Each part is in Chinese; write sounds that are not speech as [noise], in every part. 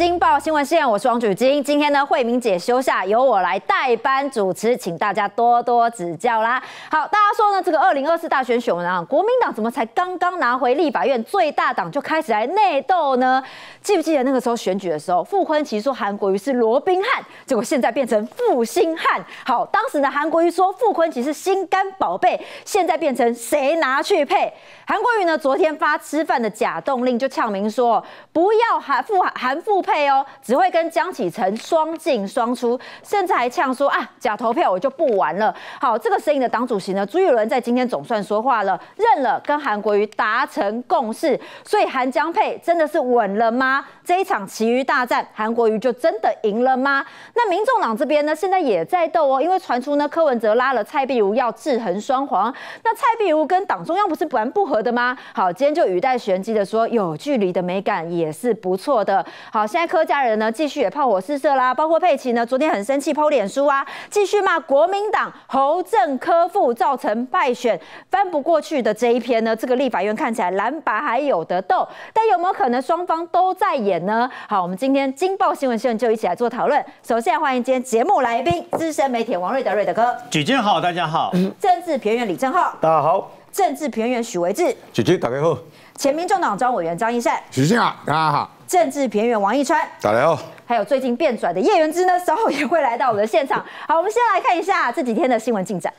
金报新闻线，我是王举金。今天呢，慧明姐休假，由我来代班主持，请大家多多指教啦。好，大家说呢，这个二零二四大选选完啊，国民党怎么才刚刚拿回立法院最大党就开始来内斗呢？记不记得那个时候选举的时候，傅昆萁说韩国瑜是罗宾汉，结果现在变成负心汉。好，当时呢，韩国瑜说傅昆萁是心肝宝贝，现在变成谁拿去配？韩国瑜呢，昨天发吃饭的假动令，就呛明说不要韩傅韩傅配哦，只会跟江启臣双进双出，甚至还呛说啊假投票我就不玩了。好，这个声音的党主席呢，朱玉伦在今天总算说话了，认了跟韩国瑜达成共识，所以韩江配真的是稳了吗？这一场其余大战，韩国瑜就真的赢了吗？那民众党这边呢，现在也在斗哦，因为传出呢，柯文哲拉了蔡碧如要制衡双黄。那蔡碧如跟党中央不是蛮不合的吗？好，今天就语带玄机的说，有距离的美感也是不错的。好，现在柯家人呢，继续也炮火四射啦，包括佩奇呢，昨天很生气抛脸书啊，继续骂国民党侯正科副造成败选翻不过去的这一篇呢，这个立法院看起来蓝白还有得斗，但有没有可能双方都？在演呢？好，我们今天《金报》新闻线就一起来做讨论。首先欢迎今天节目来宾，资深媒体王瑞德瑞德哥。举荐好，大家好。政治评论员李正浩，大家好。政治评论员许维志，举荐大家好。前民众党张委员张一善，许敬好，大家好。政治评论员王一川，打来哦。还有最近变拽的叶元之呢，稍后也会来到我们的现场。[laughs] 好，我们先来看一下这几天的新闻进展。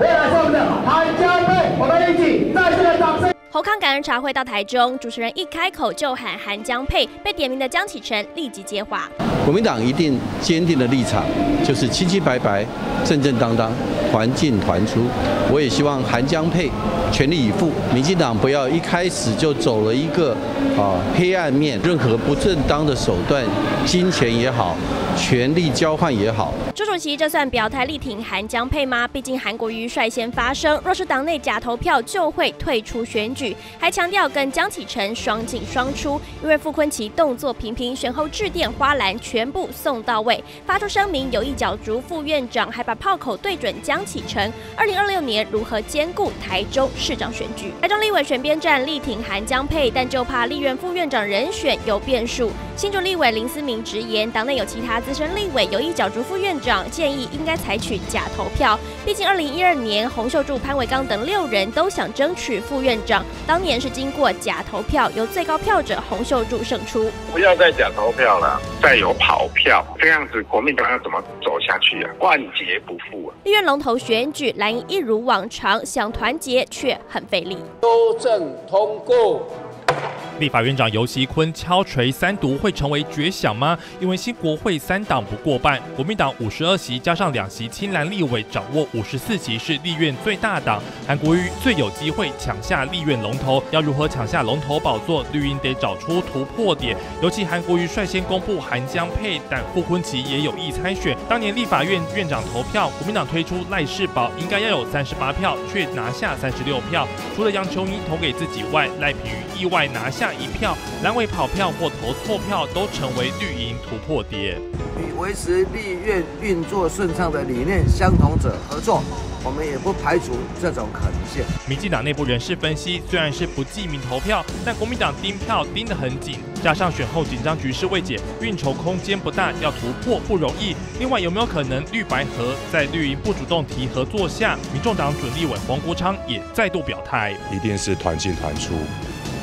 未来是我们的韩家队，我们一起再次的掌声。侯康感恩茶会到台中，主持人一开口就喊韩江配，被点名的江启臣立即接话。国民党一定坚定的立场，就是清清白白、正正当当，团进团出。我也希望韩江配全力以赴，民进党不要一开始就走了一个啊黑暗面，任何不正当的手段，金钱也好。权力交换也好，朱主席这算表态力挺韩江配吗？毕竟韩国瑜率先发声，若是党内假投票就会退出选举，还强调跟江启臣双进双出，因为傅昆萁动作频频，选后致电花篮全部送到位，发出声明有意角逐副院长，还把炮口对准江启臣。二零二六年如何兼顾台州市长选举？台中立委选边站力挺韩江配，但就怕立院副院长人选有变数。新竹立委林思明直言，党内有其他。资深立委有意角逐副院长，建议应该采取假投票。毕竟二零一二年洪秀柱、潘伟刚等六人都想争取副院长，当年是经过假投票，由最高票者洪秀柱胜出。不要再假投票了，再有跑票，这样子国民党要怎么走下去啊？万劫不复啊！立院龙头选举，蓝营一如往常想团结，却很费力。修正通过。立法院长游锡坤敲锤三读会成为绝响吗？因为新国会三党不过半，国民党五十二席加上两席青蓝立委，掌握五十四席是立院最大党。韩国瑜最有机会抢下立院龙头，要如何抢下龙头宝座？绿营得找出突破点。尤其韩国瑜率先公布韩江配，但傅昆萁也有意参选。当年立法院院长投票，国民党推出赖世宝，应该要有三十八票，却拿下三十六票。除了杨琼英投给自己外，赖品妤意外拿下。下一票，蓝委跑票或投错票都成为绿营突破点。与维持立院运作顺畅的理念相同者合作，我们也不排除这种可能性。民进党内部人士分析，虽然是不记名投票，但国民党盯票盯得很紧，加上选后紧张局势未解，运筹空间不大，要突破不容易。另外，有没有可能绿白合在绿营不主动提合作下，民众党准立委黄国昌也再度表态，一定是团进团出。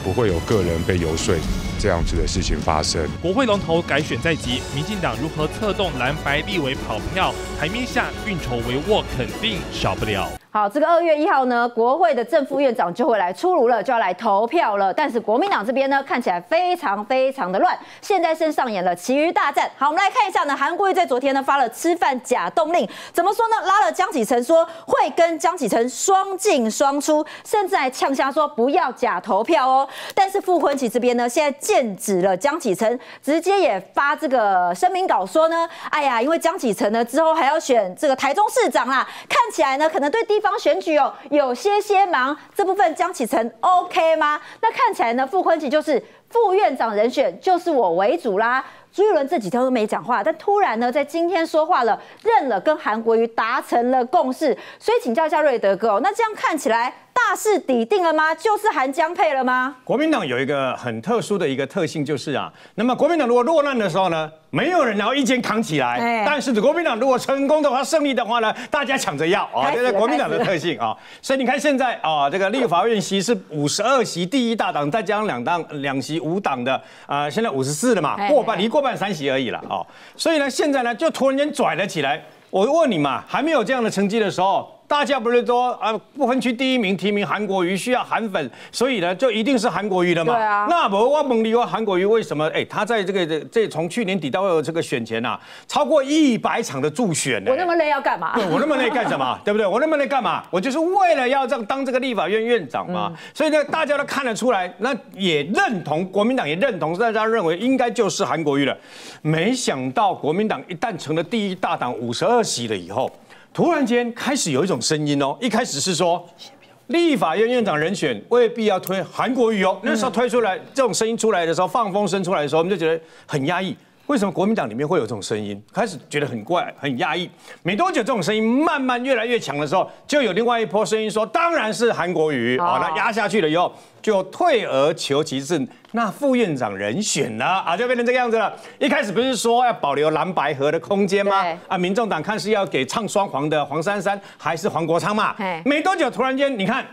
不会有个人被游说。这样子的事情发生。国会龙头改选在即，民进党如何策动蓝白立委跑票？台面下运筹帷幄，肯定少不了。好，这个二月一号呢，国会的正副院长就会来出炉了，就要来投票了。但是国民党这边呢，看起来非常非常的乱。现在先上演了其余大战。好，我们来看一下呢，韩国瑜在昨天呢发了吃饭假动令，怎么说呢？拉了江启臣说会跟江启臣双进双出，甚至还呛下说不要假投票哦。但是傅昆萁这边呢，现在剑指了江启臣，直接也发这个声明稿说呢，哎呀，因为江启臣呢之后还要选这个台中市长啦，看起来呢可能对地方选举哦有些些忙，这部分江启臣 OK 吗？那看起来呢，傅昆萁就是副院长人选，就是我为主啦。朱一伦这几天都没讲话，但突然呢，在今天说话了，认了跟韩国瑜达成了共识。所以请教一下瑞德哥，那这样看起来大势底定了吗？就是韩江配了吗？国民党有一个很特殊的一个特性，就是啊，那么国民党如果落难的时候呢，没有人然后一肩扛起来，哎但是国民党如果成功的话、胜利的话呢，大家抢着要啊，这是国民党的特性啊。所以你看现在啊，这个立法院席是五十二席，第一大党再加上两党两席五党的啊，现在五十四了嘛哎，过半离过半三席而已了哦。所以呢，现在呢就突然间拽了起来。我问你嘛，还没有这样的成绩的时候，大家不是说啊，不分区第一名提名韩国瑜需要韩粉，所以呢就一定是韩国瑜的嘛？对啊那我我问你说韩国瑜为什么？哎，他在这个这这从去年底到这个选前啊，超过一百场的助选呢、我那么累要干嘛？对我那么累干什么？[laughs] 对不对？我那么累干嘛？我就是为了要让当这个立法院院长嘛。所以呢，大家都看得出来，那也认同国民党也认同，大家认为应该就是韩国瑜了。没想到国民党一旦成了第一大党五十二席了以后，突然间开始有一种声音哦，一开始是说。立法院院长人选未必要推韩国瑜哦。那时候推出来这种声音出来的时候，放风声出来的时候，我们就觉得很压抑。为什么国民党里面会有这种声音？开始觉得很怪、很压抑。没多久，这种声音慢慢越来越强的时候，就有另外一波声音说，当然是韩国瑜好哦。那压下去了以后，就退而求其次，那副院长人选呢？啊，就变成这个样子了。一开始不是说要保留蓝白河的空间吗？啊，民众党看是要给唱双簧的黄珊珊，还是黄国昌嘛嘿？没多久，突然间，你看。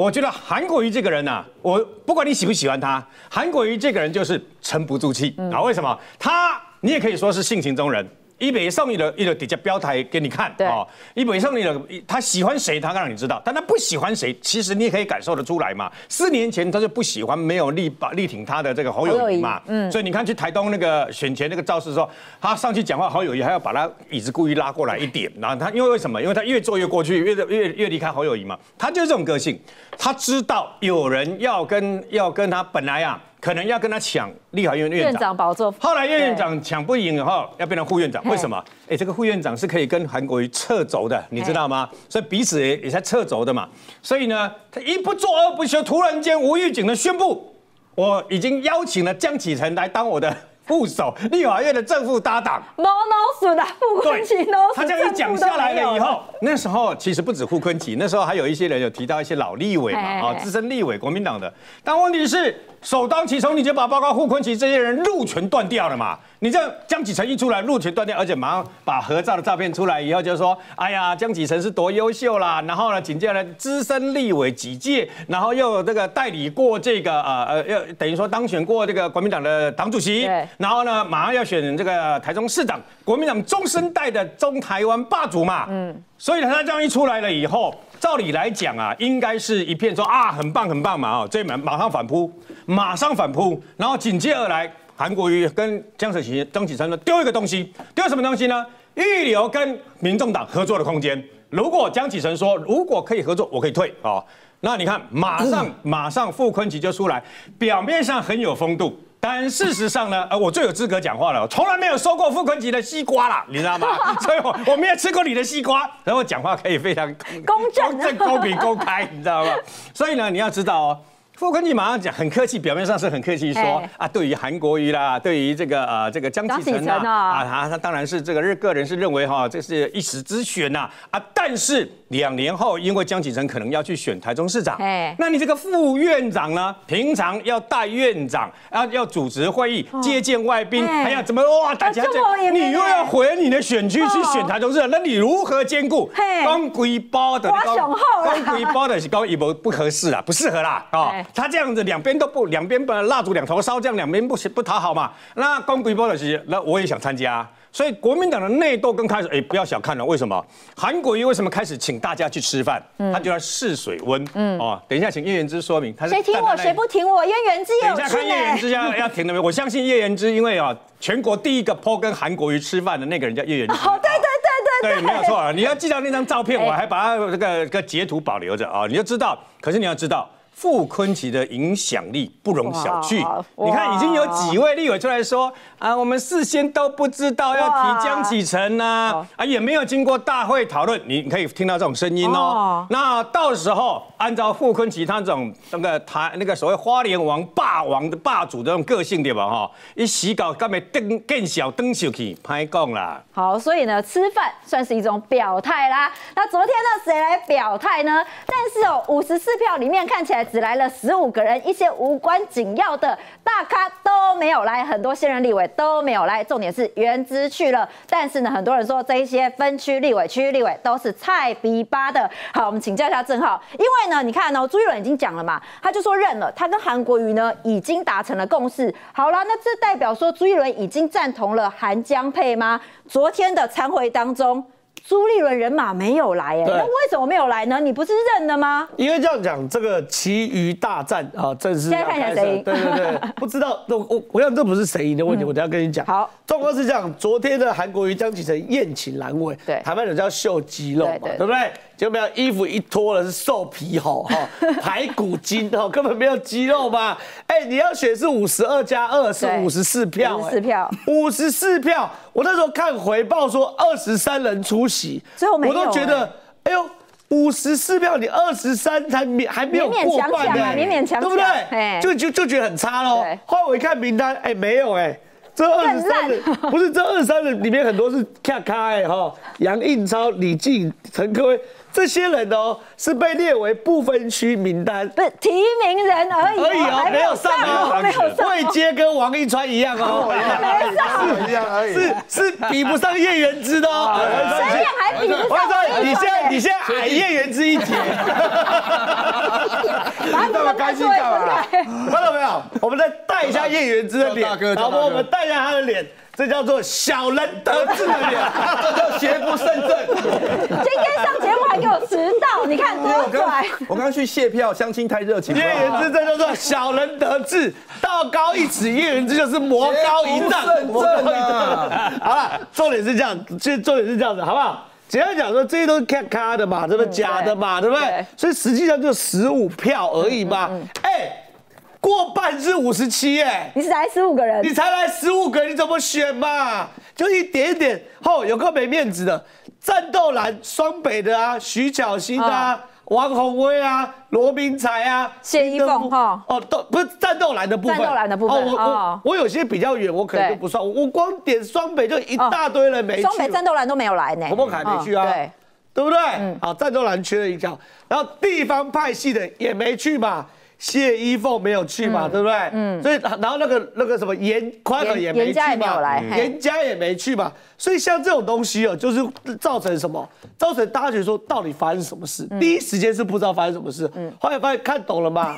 我觉得韩国瑜这个人呐、我不管你喜不喜欢他，韩国瑜这个人就是沉不住气啊。为什么？他你也可以说是性情中人。一北送你的一个底下标台给你看对。哦，一北送你的他喜欢谁，他让你知道，但他不喜欢谁，其实你也可以感受得出来嘛。四年前他就不喜欢没有力把力挺他的这个侯友谊嘛，嗯，所以你看去台东那个选前那个造势说，他上去讲话，侯友谊还要把他椅子故意拉过来一点，然后他因为为什么？因为他越坐越过去，越越越离开侯友谊嘛，他就是这种个性，他知道有人要跟要跟他本来啊，可能要跟他抢立法院院院长。长宝座，后来院院长抢不赢以后，要变成副院长，为什么？哎，这个副院长是可以跟韩国瑜撤轴的，你知道吗？所以彼此也也在撤轴的嘛。所以呢，他一不做二不休，突然间无预警的宣布，我已经邀请了江启臣来当我的副手，立法院的正副搭档。毛脑鼠的傅昆萁都他这样一讲下来了以后，那时候其实不止傅昆萁，那时候还有一些人有提到一些老立委嘛，嘿啊，资深立委，国民党的。但问题是，首当其冲，你就把包括傅昆萁这些人路权断掉了嘛？你这样江启臣一出来，路权断掉，而且马上把合照的照片出来以后，就说，哎呀，江启臣是多优秀啦，然后呢，紧接着资深立委几届，然后又有这个代理过这个呃呃，要等于说当选过这个国民党的党主席对，然后呢，马上要选这个台中市长，国民党中生代的中台湾霸主嘛，嗯，所以他这样一出来了以后，照理来讲啊，应该是一片说啊，很棒很棒嘛，哦，这马马上反扑，马上反扑，然后紧接而来，韩国瑜跟江启臣、张启臣呢丢一个东西，丢什么东西呢？预留跟民众党合作的空间。如果江启臣说如果可以合作，我可以退哦。那你看，马上马上傅昆萁就出来，表面上很有风度，但事实上呢，呃，我最有资格讲话了，我从来没有收过傅昆萁的西瓜啦，你知道吗？[laughs] 所以我我没有吃过你的西瓜，然后讲话可以非常公正公正、公平、公开，你知道吗？[laughs] 所以呢，你要知道哦。傅昆萁马上讲很客气，表面上是很客气说哎啊，对于韩国瑜啦，对于这个呃这个江启臣啊臣啊啊，他他当然是这个日个人是认为哈，这是一时之选呐啊，但是两年后因为江启臣可能要去选台中市长哎，那你这个副院长呢，平常要带院长，要要主持会议、接见外宾，哎还要怎么哇大家啊这你又要回你的选区去哦选台中市长，那你如何兼顾？嘿光归包的光归包的是高一不不合适啊，不适合啦哦哎，他这样子两边都不，两边把蜡烛两头烧，这样两边不不讨好嘛。那光归包的是，那我也想参加。所以国民党的内斗更开始，哎，不要小看了，为什么？韩国瑜为什么开始请大家去吃饭？他就要试水温。嗯，哦，等一下请叶元之说明，他是谁听我谁不听我，叶元之也等一下有去看叶元之。要 [laughs] 要停了没有？我相信叶元之，因为啊，全国第一个 PO 跟韩国瑜吃饭的那个人叫叶元之。哦，对对对对对，没有错啊！你要记到那张照片，哎我还把它这个个截图保留着啊，你就知道。可是你要知道，傅昆萁的影响力不容小觑。你看，已经有几位立委出来说啊，我们事先都不知道要提江启臣呐，啊，也没有经过大会讨论。你可以听到这种声音哦哦。那到时候按照傅昆萁他这种那个台那个所谓花莲王霸王的霸主的这种个性对吧？哈，一洗稿干嘛登更小登上去，拍讲啦。好，所以呢，吃饭算是一种表态啦。那昨天呢，谁来表态呢？但是哦，五十四票里面看起来只来了十五个人，一些无关紧要的大咖都没有来，很多新人立委都没有来。重点是原资去了，但是呢，很多人说这一些分区立委、区域立委都是菜逼巴的。好，我们请教一下郑浩，因为呢，你看哦，朱一伦已经讲了嘛，他就说认了，他跟韩国瑜呢已经达成了共识。好了，那这代表说朱一伦已经赞同了韩江配吗？昨天的参会当中，朱立伦人马没有来，哎，那为什么没有来呢？你不是认了吗？因为这样讲，这个其余大战啊，正式现在看一下谁赢对对对，[laughs] 不知道，我我我想这不是谁赢的问题，我等一下跟你讲。好，状况是这样，昨天的韩国瑜、江启臣宴请阑尾，对台湾人叫秀肌肉嘛，对不对？结果没有衣服一脱了是瘦皮猴哈，[laughs] 排骨筋哈，根本没有肌肉嘛。哎，你要选是五十二加二是五十四票，五十四票，五十四票。我那时候看回报说二十三人出席，我都觉得哎，哎呦。五十四票，你二十三才勉还没有过半呢，勉勉强强对不对哎？就就就觉得很差喽对。后来我一看名单，哎，没有哎，这二十三人不是这二十三人里面很多是卡卡哎哈，杨应超、李静、陈科威这些人哦，是被列为不分区名单。不是提名人而已哦，而已哦，没有上哦，哦，没有上哦，魏阶跟王一川一样哦，没上，一样而已。是是比不上叶元之的哦。身量还比不上我说王一川你现在欸你现在矮叶元之一截，[laughs] 把你们开出来分开。看到没有？我们再带一下叶元之的脸叫大哥，叫大哥老婆，我们带一下他的脸，这叫做小人得志的脸，这叫邪不胜正。今天上节目还给我迟到，你看多拽。我刚刚去卸票，相亲太热情叶元之这叫做小人得志，道高一尺，叶元之就是魔高一丈，魔高一丈。好了，重点是这样，这重点是这样子，好不好？简单讲说，这些都是咔咔的嘛，对不对？假的嘛，对不对对？所以实际上就十五票而已嘛。哎，过半是五十七，哎。你是来十五个人。你，才来十五个，你怎么选嘛？就一点一点，吼，有个没面子的，战斗蓝双北的啊，徐巧芯啊，王宏威啊，罗明才啊，谢依凤哈哦，都不是战斗蓝的部分，战斗蓝的部分哦，我哦。我我有些比较远，我可能对就不算，我光点双北就一大堆人没去，双北战斗蓝都没有来呢。洪孟凯没去啊哦对，对不对？好，战斗蓝缺了一票，然后地方派系的也没去嘛，谢依凤没有去嘛，对不对？嗯，所以然后那个那个什么严宽和也没去严家也没有嘛，来严家也没去嘛，所以像这种东西哦，就是造成什么？造成大家觉得说到底发生什么事？第一时间是不知道发生什么事，嗯。后来发现看懂了嘛。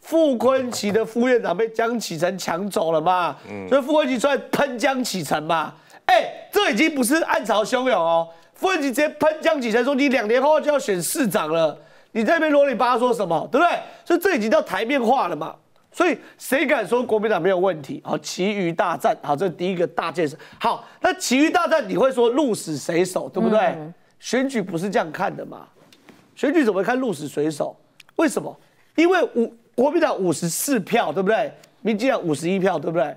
傅昆萁的副院长被江启臣抢走了嘛，所以傅昆萁出来喷江启臣嘛，哎、这已经不是暗潮汹涌哦，傅昆萁直接喷江启臣说你两年后就要选市长了，你在那边啰里吧嗦说什么，对不对？所以这已经叫台面化了嘛，所以谁敢说国民党没有问题？好，其余大战，好，这是第一个大件事。好，那其余大战你会说鹿死谁手，对不对？选举不是这样看的嘛？选举怎么会看鹿死谁手？为什么？因为五国民党五十四票，对不对？民进党五十一票，对不对？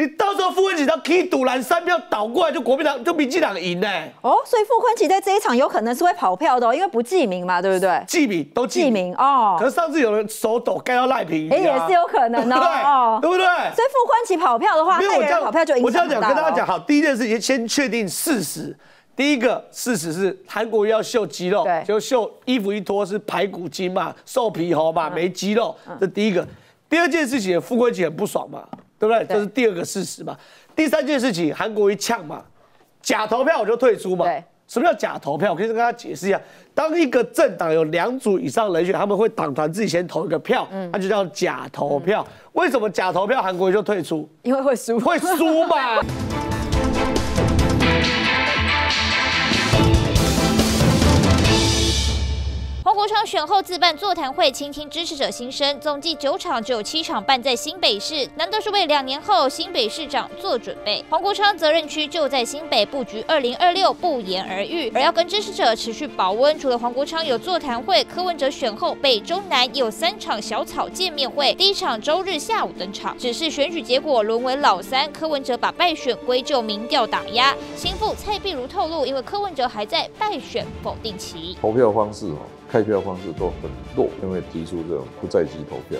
你到时候傅昆萁到 K 赌蓝三票倒过来，就国民党就民进党赢呢、哦，所以傅昆萁在这一场有可能是会跑票的哦，因为不记名嘛，对不对？记名都记记名哦。可是上次有人手抖盖到赖平哎也是有可能哦哦。对不对？所以傅昆萁跑票的话，那个没有我这样人跑票就影我这样讲，跟大家讲好，第一件事情先确定事实。第一个事实是韩国瑜要秀肌肉，就秀衣服一脱是排骨筋嘛，瘦皮猴嘛，没肌肉，这第一个。第二件事情，傅昆萁很不爽嘛，对不对？对这是第二个事实嘛。第三件事情，韩国一呛嘛，假投票我就退出嘛。对什么叫假投票？我可以跟大家解释一下。当一个政党有两组以上人选，他们会党团自己先投一个票，那就叫假投票。为什么假投票韩国瑜就退出？因为会输，会输嘛？[laughs] 黄国昌选后自办座谈会，倾听支持者心声。总计九场，只有七场办在新北市，难道是为两年后新北市长做准备。黄国昌责任区就在新北，布局二零二六不言而喻。而要跟支持者持续保温，除了黄国昌有座谈会，柯文哲选后北中南有三场小草见面会。第一场周日下午登场，只是选举结果沦为老三，柯文哲把败选归咎民调打压。心腹蔡碧如透露，因为柯文哲还在败选否定期，投票方式哦，开票方式都很弱，因为提出这种不在籍投票，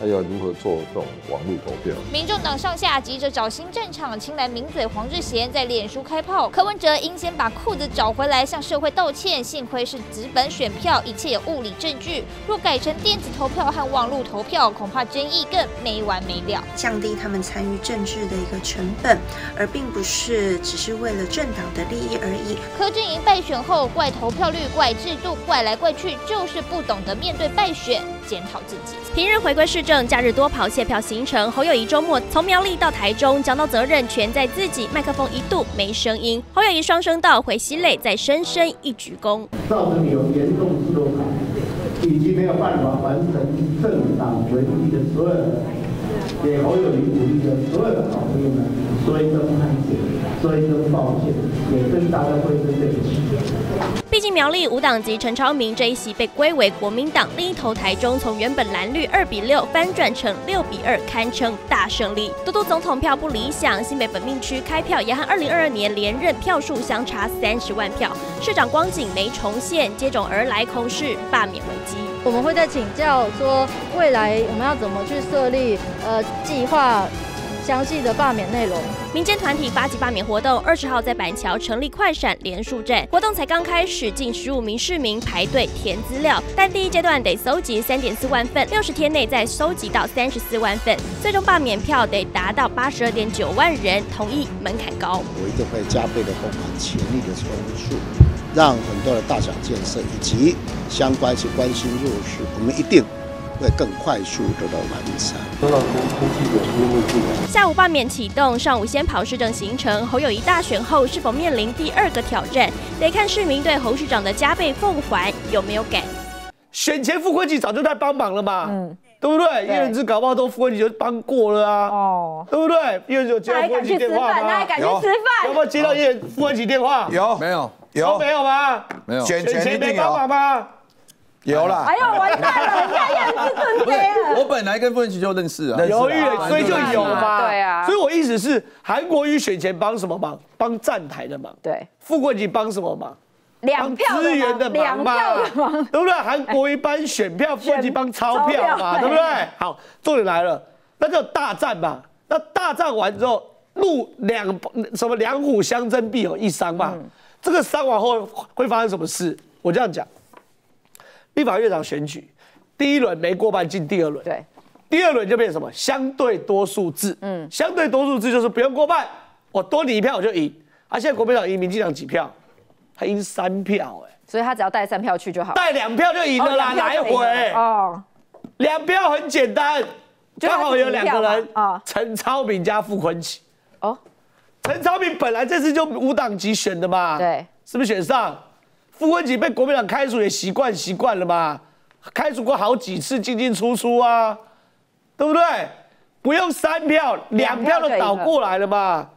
他要如何做这种网络投票？民众党上下急着找新战场，青蓝名嘴黄志贤在脸书开炮，柯文哲应先把裤子找回来，向社会道歉。幸亏是纸本选票，一切有物理证据。若改成电子投票和网络投票，恐怕争议更没完没了，降低他们参与政治的一个成本，而并不是只是为了政党的利益而已。柯阵营败选后，怪投票率，怪制度，怪来怪去，就是不懂得面对败选，检讨自己。平日回归市政，假日多跑谢票行程。侯友谊周末从苗栗到台中，讲到责任全在自己，麦克风一度没声音。侯友谊双声道回西累，再深深一鞠躬，造成有严重失落感，以及没有办法完成政党唯一的所有给侯友谊鼓励的所有的好朋友们说一声感谢，说一声抱歉，也跟大家说一声对不起。毕竟苗栗五党籍陈超明这一席被归为国民党，另一头台中从原本蓝绿二比六翻转成六比二，堪称大胜利。都督总统票不理想，新北本命区开票也和二零二二年连任票数相差三十万票，市长光景没重现，接踵而来空市罢免危机。我们会在请教说，未来我们要怎么去设立呃计划。详细的罢免内容，民间团体发起罢免活动，二十号在板桥成立快闪联署站。活动才刚开始，近十五名市民排队填资料，但第一阶段得搜集三点四万份，六十天内再收集到三十四万份，最终罢免票得达到八十二点九万人同意，门槛高。我一定会加倍的奉还全力的充数，让很多的大小建设以及相关去关心弱势，我们一定。会更快速得到完成。下午罢免启动，上午先跑市政行程。侯友谊大选后是否面临第二个挑战，得看市民对侯市长的加倍奉还有没有改。选前傅昆萁早就在帮忙了嘛，嗯，对不对？叶元之搞不好都傅昆萁就帮过了啊，哦，对不对？叶元之有接到傅昆萁电话吗？敢去吃饭？有没有接到叶傅昆萁电话？有没有？有没有吗？没有。选前没帮忙吗？有啦！哎呦，完蛋了！你看叶子顿飞了。[laughs] 我本来跟傅文琪就认识啊，犹豫，所以就有嘛。对啊。所以我意思是，韩国瑜选前帮什么忙？帮站台的忙。对。傅冠萁帮什么忙？两票资源的忙嘛。对不对？韩国瑜帮选票，傅冠萁帮钞票嘛，对不对？好，重点来了，那叫大战嘛。那大战完之后，路两什么两虎相争，必有一伤嘛。这个伤完后会发生什么事？我这样讲。立法院长选举，第一轮没过半进第二轮，对，第二轮就变成什么？相对多数制，嗯，相对多数制就是不用过半，我多你一票我就赢。啊，现在国民党赢民进党几票？他赢三票，哎，所以他只要带三票去就好，带两票就赢了啦，来回？哦，两票很简单，刚好有两个人啊，陈超明加傅昆萁，哦，陈超明本来这次就无党籍选的嘛，对，是不是选上？傅昆萁被国民党开除也习惯习惯了嘛，开除过好几次进进出出啊，对不对？不用三票，两票都倒过来了嘛。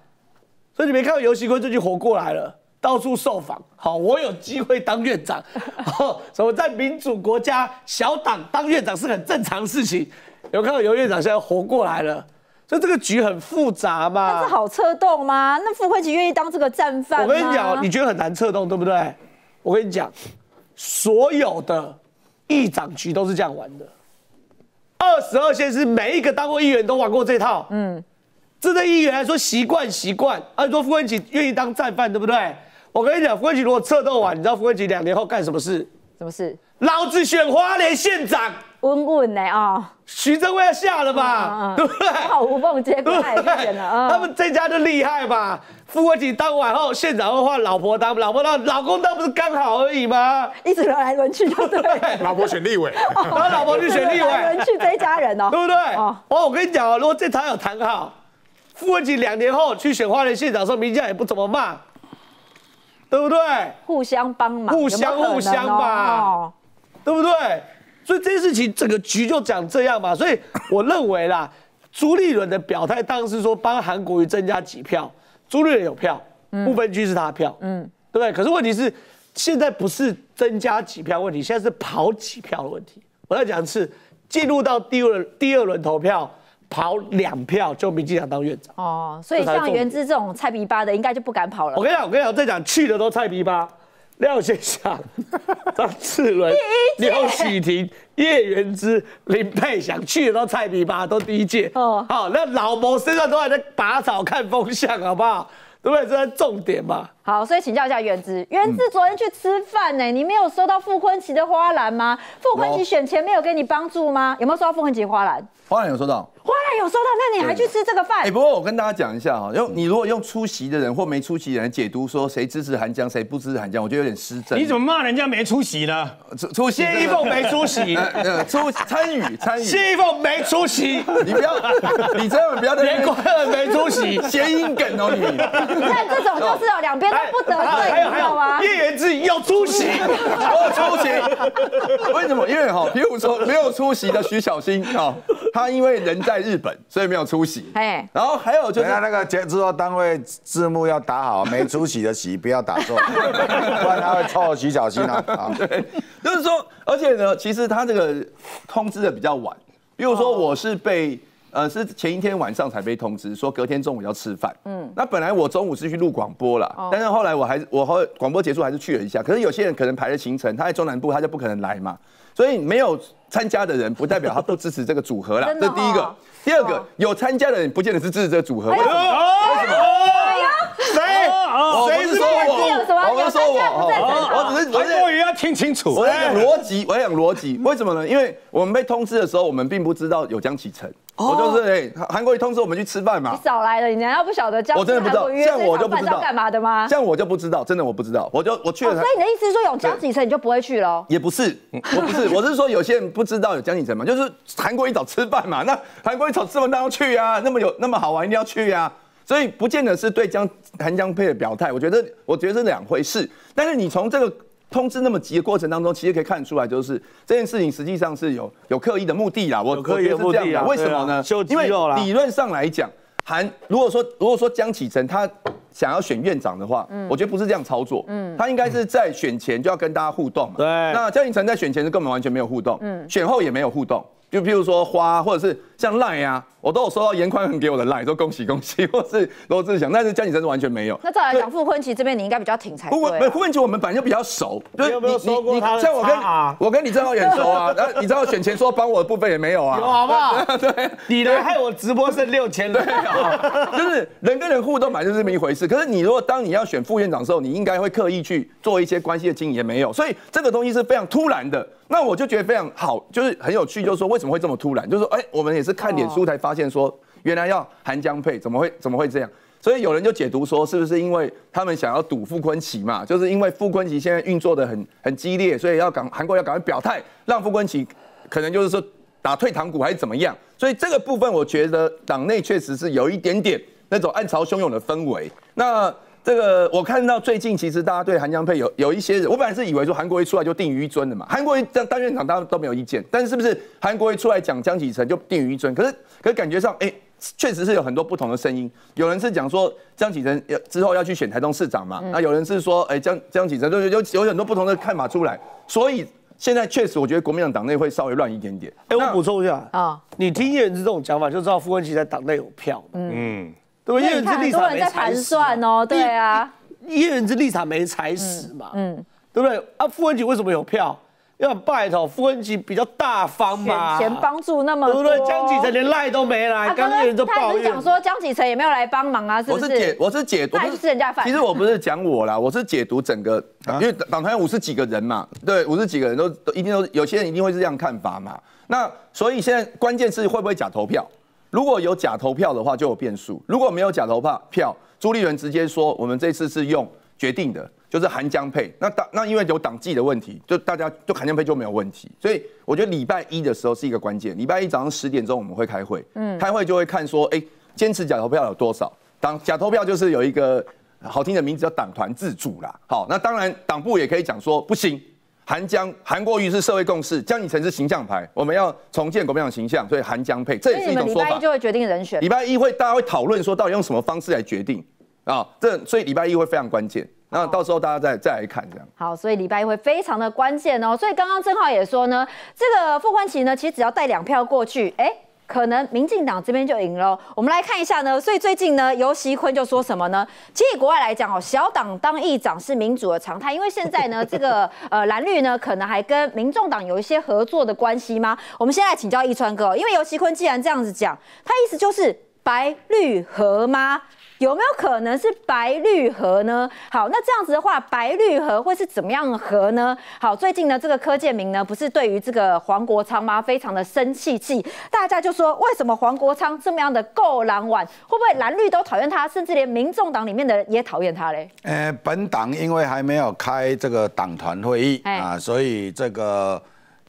所以你没看到游锡坤最近活过来了，到处受访。好，我有机会当院长，[laughs] 什么在民主国家小党当院长是很正常事情。有看到尤院长现在活过来了，所以这个局很复杂嘛。但是好策动吗？那傅昆萁愿意当这个战犯我跟你讲，你觉得很难策动，对不对？我跟你讲，所有的议长局都是这样玩的。二十二县是每一个当过议员都玩过这套。嗯，这对议员来说习惯习惯。按说傅昆萁愿意当战犯，对不对？我跟你讲，傅昆萁如果策斗完，你知道傅昆萁两年后干什么事？什么事？老子选花莲县长。稳稳的哦！徐正威要下了吧？对不对？好无缝接轨，选了。他们这家就厉害吧？傅昆萁当完后，县长会换老婆当，老婆当，老公当不是刚好而已吗？一直轮来轮去，对不对？老婆选立委，然后老婆去选立委，轮去这一家人哦，对不对？哦，我跟你讲哦，如果这场有谈好，傅昆萁两年后去选花莲县长的时候，民进也不怎么骂，对不对？互相帮忙，互相互相吧。对不对？所以这件事情整个局就讲这样嘛。所以我认为啦，[laughs] 朱立伦的表态当然是说帮韩国瑜增加几票，朱立伦有票，不分区是他票，嗯，对不对？可是问题是现在不是增加几票问题，现在是跑几票的问题。我再讲一次进入到第二第二轮投票。跑两票就民进党当院长哦，所以像原之这种菜逼巴的，应该就不敢跑了。我跟你讲，我跟你讲，再讲去的都菜逼巴，廖先祥、张志伦、刘喜廷、叶元之、林佩祥去的都菜逼巴，都第一届哦。好，那老谋身上都还在拔草看风向，好不好？对不对？这是重点嘛。好，所以请教一下原之，原之昨天去吃饭呢，你没有收到傅昆萁的花篮吗？傅昆萁选前没有给你帮助吗？有没有收到傅昆萁花篮？花篮有收到。花篮有收到，那你还去吃这个饭？哎，不过我跟大家讲一下哈，用你如果用出席的人或没出席的人解读说谁支持韩江，谁不支持韩江，我觉得有点失真。你怎么骂人家没出席呢？出出席，谢依凤没出席，[laughs] 呃出参与参与。谢依凤没出席，你不要，你真的不要在连国人没出席，谐音梗哦你。你看这种就是哦，两边都不得罪，你知道吗？叶元之有出席，有出席。为什么？因为哈，比如说没有出席的徐小新啊，他因为人在日本，所以没有出席。哎，然后还有就是那个制作单位字幕要打好，没出席的席不要打错，[laughs] 不然他会臭徐小新啊。[laughs] 对，就是说，而且呢，其实他这个通知的比较晚，比如说我是被。呃，是前一天晚上才被通知说隔天中午要吃饭。嗯，那本来我中午是去录广播了，但是后来我还是我后广播结束还是去了一下。可是有些人可能排了行程，他在中南部他就不可能来嘛，所以没有参加的人不代表他不支持这个组合了。[laughs] 这第一个，第二个有参加的人不见得是支持这个组合。为什么？为我不是说我，我不是说我，我只是韩国瑜要听清楚。我在讲逻辑，我在讲逻辑。为什么呢？因为我们被通知的时候，我们并不知道有江启程。我就是哎，韩国瑜通知我们去吃饭嘛。你少来了，你难道不晓得江？我真的不知道，像我就不知道干嘛的吗？像我就不知道，真的我不知道，我就我去了。所以你的意思是说有江启程你就不会去喽？也不是，我不是，[laughs] 我是说有些人不知道有江启程嘛，就是韩国瑜找吃饭嘛，那韩国瑜找吃饭当然去啊，那么有那么好玩一定要去啊。所以不见得是对江韩江佩的表态，我觉得我觉得是两回事。但是你从这个通知那么急的过程当中，其实可以看出来，就是这件事情实际上是有有刻意的目的啦。我刻意的目的啊？为什么呢？因为理论上来讲，韩如果说如果说江启臣他想要选院长的话，我觉得不是这样操作。嗯，他应该是在选前就要跟大家互动。对，那江启臣在选前是根本完全没有互动，嗯，选后也没有互动。就譬如说花，或者是像赖呀，我都有收到严宽恒给我的赖，说恭喜恭喜，[laughs] 或是罗志祥，但是江启臣是完全没有。那再来讲傅昆奇这边，你应该比较挺才对。傅昆萁我们本来就比较熟，你有没有收过他像我跟我跟李正浩也熟啊，然后你知道选前说帮我的部分也没有啊，有好不好？[laughs] 对，你来害我直播剩六千对啊，[laughs] 就是人跟人互动本来就是这么一回事。可是你如果当你要选副院长的时候，你应该会刻意去做一些关系的经营，也没有，所以这个东西是非常突然的。那我就觉得非常好，就是很有趣，就是说为什么会这么突然？就是说，哎，我们也是看脸书才发发现说，原来要韩江配，怎么会怎么会这样？所以有人就解读说，是不是因为他们想要赌傅昆奇嘛？就是因为傅昆奇现在运作的很很激烈，所以要赶韩国要赶快表态，让傅昆奇可能就是说打退堂鼓还是怎么样？所以这个部分我觉得党内确实是有一点点那种暗潮汹涌的氛围。那。这个我看到最近其实大家对韩江配有有一些人，我本来是以为说韩国一出来就定于一尊的嘛，韩国一当当院长大家都没有意见，但是是不是韩国一出来讲江启臣就定于一尊？可是可是感觉上哎，确实是有很多不同的声音，有人是讲说江启臣要之后要去选台东市长嘛，那有人是说哎江江启臣就有有很多不同的看法出来，所以现在确实我觉得国民党党内会稍微乱一点点。哎，我补充一下啊，你听叶仁之这种讲法就知道傅文琪在党内有票，嗯。对，叶元之立场没踩死哦，对啊，叶元之立场没踩死嘛，嗯，对不对？啊，傅文琪为什么有票？要拜托，傅文琪比较大方嘛，钱帮助那么多，对不对？江启臣连赖都没来，刚刚有人就抱怨，讲说江启臣也没有来帮忙啊，是不是？我是解，我是解，我是吃人家饭。其实我不是讲我啦，我是解读整个，[laughs] 因为党团五十几个人嘛，对，五十几个人都都一定都有些人一定会是这样看法嘛。那所以现在关键是会不会假投票？如果有假投票的话，就有变数；如果没有假投票，票朱立伦直接说我们这次是用决定的，就是韩江配。那党那因为有党纪的问题，就大家就韩江配就没有问题。所以我觉得礼拜一的时候是一个关键。礼拜一早上十点钟我们会开会，嗯，开会就会看说，哎，坚持假投票有多少？党假投票就是有一个好听的名字叫党团自主啦。好，那当然党部也可以讲说不行。韩江、韩国瑜是社会共识，江以晨是形象牌，我们要重建国民党形象，所以韩江配，这也是一种说法。礼拜一就会决定人选。礼拜一会大家会讨论说，到底用什么方式来决定啊？这所以礼拜一会非常关键。那到时候大家再再来看这样。好，所以礼拜一会非常的关键哦。所以刚刚郑浩也说呢，这个傅昆萁呢，其实只要带两票过去，哎。可能民进党这边就赢了。我们来看一下呢，所以最近呢，尤熙坤就说什么呢？其实国外来讲哦，小党当议长是民主的常态，因为现在呢，这个 [laughs] 呃蓝绿呢，可能还跟民众党有一些合作的关系吗？我们先来请教易川哥，因为尤熙坤既然这样子讲，他意思就是白绿合吗？有没有可能是白绿合呢？好，那这样子的话，白绿合会是怎么样合呢？好，最近呢，这个柯建明呢，不是对于这个黄国昌吗？非常的生气气，大家就说，为什么黄国昌这么样的够狼玩？会不会蓝绿都讨厌他，甚至连民众党里面的人也讨厌他嘞？呃，本党因为还没有开这个党团会议啊，所以这个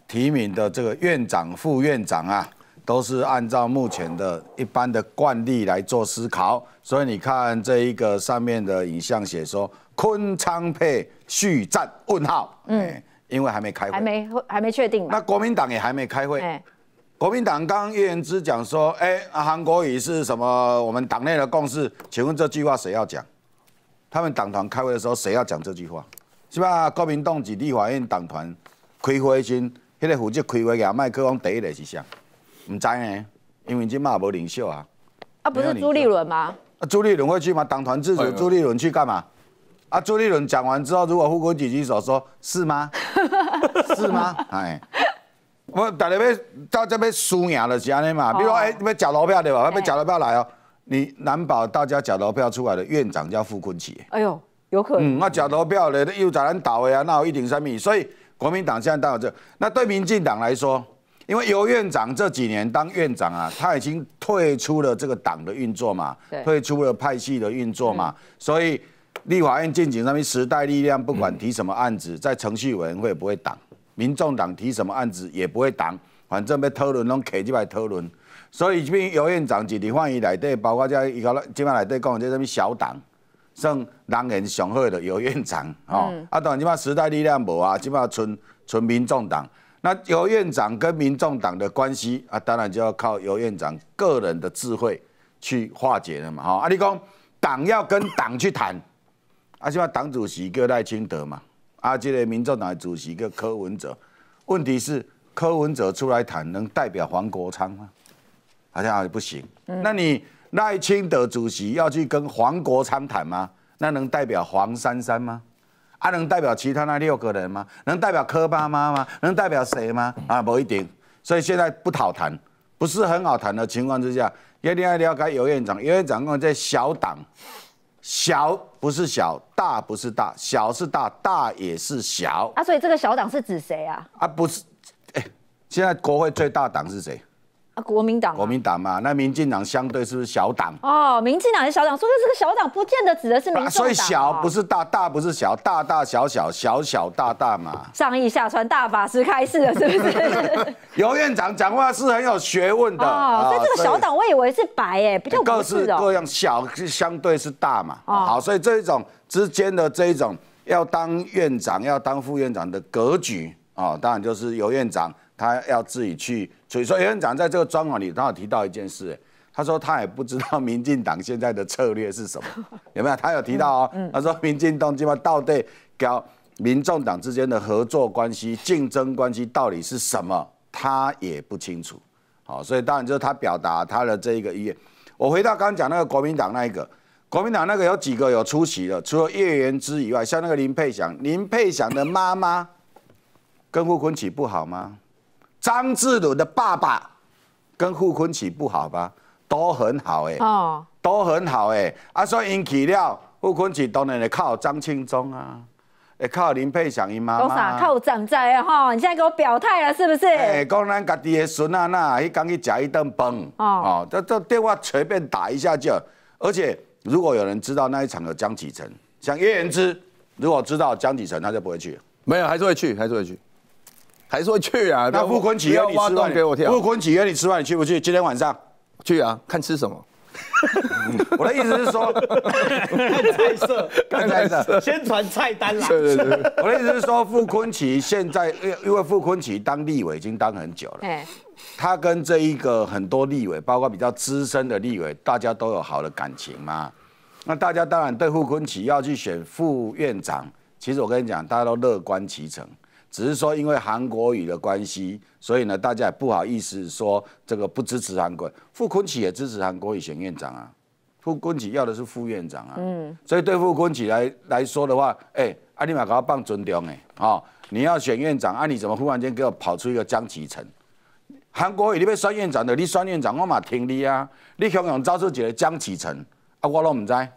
提名的这个院长、副院长啊。都是按照目前的一般的惯例来做思考，所以你看这一个上面的影像写说昆昌配续战问号，嗯，因为还没开会，还没还没确定。那国民党也还没开会，国民党刚刚叶元之讲说，哎，韩国语是什么？我们党内的共识，请问这句话谁要讲？他们党团开会的时候谁要讲这句话？是吧？国民党及立法院党团开会时，迄个负责开会嘅麦克风第一个是谁？唔知呢，因为今嘛无领袖啊。啊，不是朱立伦吗？啊，朱立伦会去吗？党团自主，朱立伦去干嘛？啊，朱立伦讲完之后，如果副国几举手说，是吗？[laughs] 是吗？哎，我大家要到这边输赢的是安尼嘛？比如哎，要假投票对吧？要假投票来哦，你难保大家假投票出来的院长叫傅昆奇。哎呦，有可能。嗯，那假投票的又在咱倒的啊？那有一定三米，所以国民党现在到这，那对民进党来说。因为尤院长这几年当院长啊，他已经退出了这个党的运作嘛，退出了派系的运作嘛，所以立法院进警上面时代力量不管提什么案子，在程序委员会不会挡，民众党提什么案子也不会挡，反正被讨论拢开几摆讨论，所以这边尤院长一直换伊内底，包括这伊个今摆内底讲这什么小党，算人缘上好的尤院长哦，啊当然即摆时代力量无啊，即摆纯纯民众党。那尤院长跟民众党的关系啊，当然就要靠尤院长个人的智慧去化解了嘛。哈，阿你讲党要跟党去谈，啊，像党主席叫赖清德嘛，啊，这个民众党主席叫柯文哲，问题是柯文哲出来谈，能代表黄国昌吗？好像不行。那你赖清德主席要去跟黄国昌谈吗？那能代表黄珊珊吗？啊，能代表其他那六个人吗？能代表柯巴妈吗？能代表谁吗？啊，不一定。所以现在不讨谈，不是很好谈的情况之下，一定要了解尤院长。尤院长讲这小党，小不是小，大不是大，小是大，大也是小。啊，所以这个小党是指谁啊？啊，不是，哎，现在国会最大党是谁？国民党，国民党嘛，那民进党相对是不是小党？哦，民进党是小党，所以这个小党不见得指的是民众所以小不是大，大不是小，大大小小，小小大大嘛。上意下传大法师开示了，是不是？[laughs] 尤院长讲话是很有学问的哦。所以这个小党我以为是白哎，比较各式各样，小是相对是大嘛。哦好，所以这一种之间的这一种要当院长要当副院长的格局啊，当然就是尤院长。他要自己去，所以说袁院长在这个专访里，他有提到一件事，他说他也不知道民进党现在的策略是什么，[laughs] 有没有？他有提到哦，他说民进党今晚到底跟民众党之间的合作关系、竞争关系到底是什么，他也不清楚。好，所以当然就是他表达他的这一个意愿。我回到刚刚讲那个国民党那一个，国民党那个有几个有出席的，除了叶元之以外，像那个林佩祥，林佩祥的妈妈跟傅昆萁不好吗？张志伦的爸爸跟傅昆萁不好吧？都很好哎，哦，都很好哎。啊，所以引起了傅昆萁当然得靠张庆忠啊，会靠林佩祥姨妈妈。靠站在啊哈！你现在给我表态了是不是？哎，讲咱家己的孙啊，那去刚去吃一顿饭哦，这这电话随便打一下就。而且如果有人知道那一场有江启程，像叶元之，如果知道江启程，他就不会去。没有，还是会去，还是会去。还是会去啊？那傅昆萁约你吃饭，傅昆萁约你吃饭，你去不去？今天晚上去啊？看吃什么。[laughs] 我的意思是说，看菜色，[laughs] 看菜色宣传菜单啦。对对对，我的意思是说，傅昆奇现在因为因为傅昆奇当立委已经当很久了，哎，他跟这一个很多立委，包括比较资深的立委，大家都有好的感情嘛。那大家当然对傅昆奇要去选副院长，其实我跟你讲，大家都乐观其成。只是说因为韩国语的关系，所以呢，大家也不好意思说这个不支持韩国。傅昆萁也支持韩国瑜选院长啊，傅昆萁要的是副院长啊。嗯，所以对傅昆萁来来说的话，哎，阿你玛给他棒尊重哎，哦，你要选院长，啊，你怎么忽然间给我跑出一个江启臣？韩国瑜你要选院长的，你选院长我嘛听你啊，你香港招出一个江启臣，啊，我都唔知，啊，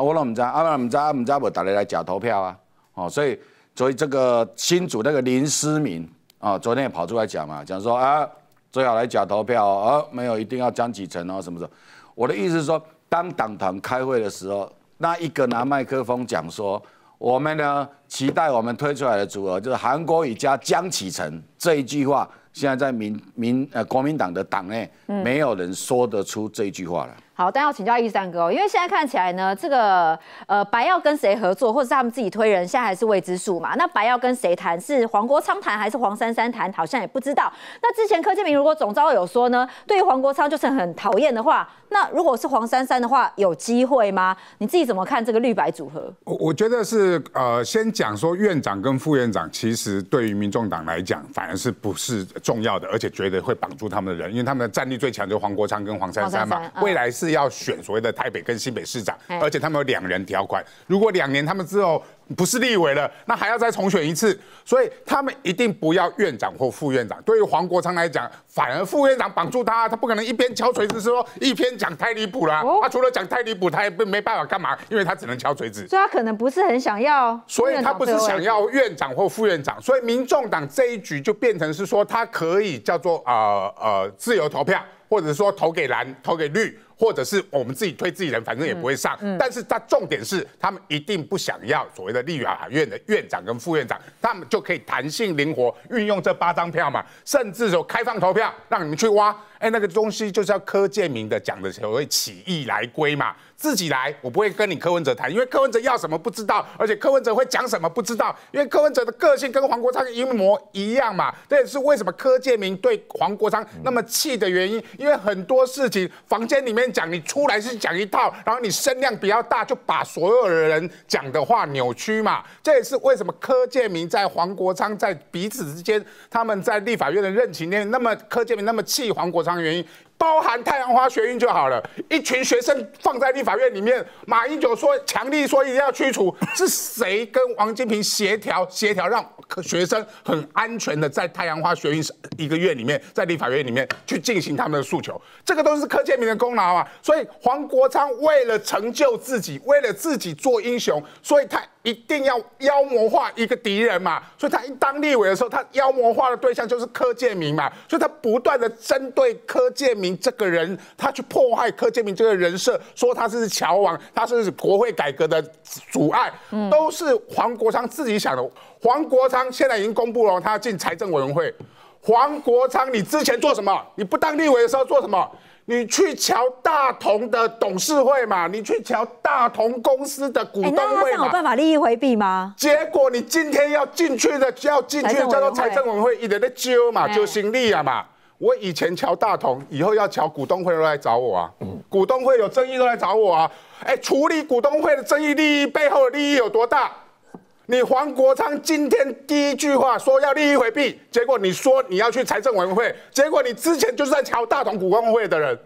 我都唔知，啊，唔知，啊，唔知，无大家来假投票啊，哦，所以。所以这个新主那个林思明啊，昨天也跑出来讲嘛，讲说啊，最好来假投票哦，没有一定要江启臣哦，什么什么。我的意思是说，当党团开会的时候，那一个拿麦克风讲说，我们呢期待我们推出来的组合就是韩国瑜加江启臣这一句话，现在在民民呃国民党的党内，没有人说得出这句话来。好，但要请教一三哥哦，因为现在看起来呢，这个呃白要跟谁合作，或者是他们自己推人，现在还是未知数嘛。那白要跟谁谈，是黄国昌谈还是黄珊珊谈，好像也不知道。那之前柯建明如果总招有说呢，对于黄国昌就是很讨厌的话，那如果是黄珊珊的话，有机会吗？你自己怎么看这个绿白组合？我我觉得是呃，先讲说院长跟副院长，其实对于民众党来讲，反而是不是重要的，而且觉得会绑住他们的人，因为他们的战力最强就是黄国昌跟黄珊珊嘛，未来是。是要选所谓的台北跟新北市长，而且他们有两人条款。如果两年他们之后不是立委了，那还要再重选一次，所以他们一定不要院长或副院长。对于黄国昌来讲，反而副院长绑住他，他不可能一边敲锤子说一边讲太离谱了。他除了讲太离谱，他也不没办法干嘛，因为他只能敲锤子。所以他可能不是很想要，所以他不是想要院长或副院长。所以民众党这一局就变成是说，他可以叫做呃呃自由投票，或者说投给蓝，投给绿。或者是我们自己推自己人，反正也不会上。但是他重点是，他们一定不想要所谓的立法院的院长跟副院长，他们就可以弹性灵活运用这八张票嘛，甚至有开放投票，让你们去挖。哎，那个东西就是要柯建明的讲的所谓起义来归嘛。自己来，我不会跟你柯文哲谈，因为柯文哲要什么不知道，而且柯文哲会讲什么不知道，因为柯文哲的个性跟黄国昌一模一样嘛。这也是为什么柯建明对黄国昌那么气的原因，因为很多事情房间里面讲，你出来是讲一套，然后你声量比较大，就把所有的人讲的话扭曲嘛。这也是为什么柯建明在黄国昌在彼此之间，他们在立法院的任期内，那么柯建明那么气黄国昌原因。包含太阳花学运就好了，一群学生放在立法院里面，马英九说强力说一定要驱除，是谁跟王金平协调协调，让学生很安全的在太阳花学运一个月里面，在立法院里面去进行他们的诉求，这个都是柯建明的功劳啊。所以黄国昌为了成就自己，为了自己做英雄，所以他。一定要妖魔化一个敌人嘛，所以他一当立委的时候，他妖魔化的对象就是柯建明嘛，所以他不断的针对柯建明这个人，他去破坏柯建明这个人设，说他是乔王，他是国会改革的阻碍，都是黄国昌自己想的。黄国昌现在已经公布了，他要进财政委员会。黄国昌，你之前做什么？你不当立委的时候做什么？你去瞧大同的董事会嘛？你去瞧大同公司的股东会嘛？有办法利益回避吗？结果你今天要进去的，要进去叫做财政委员会，一直在揪嘛，揪心力啊嘛。我以前瞧大同，以后要瞧股东会都来找我啊。股东会有争议都来找我啊。哎，处理股东会的争议利益背后的利益有多大？你黄国昌今天第一句话说要利益回避，结果你说你要去财政委员会，结果你之前就是在敲大同股东会的人，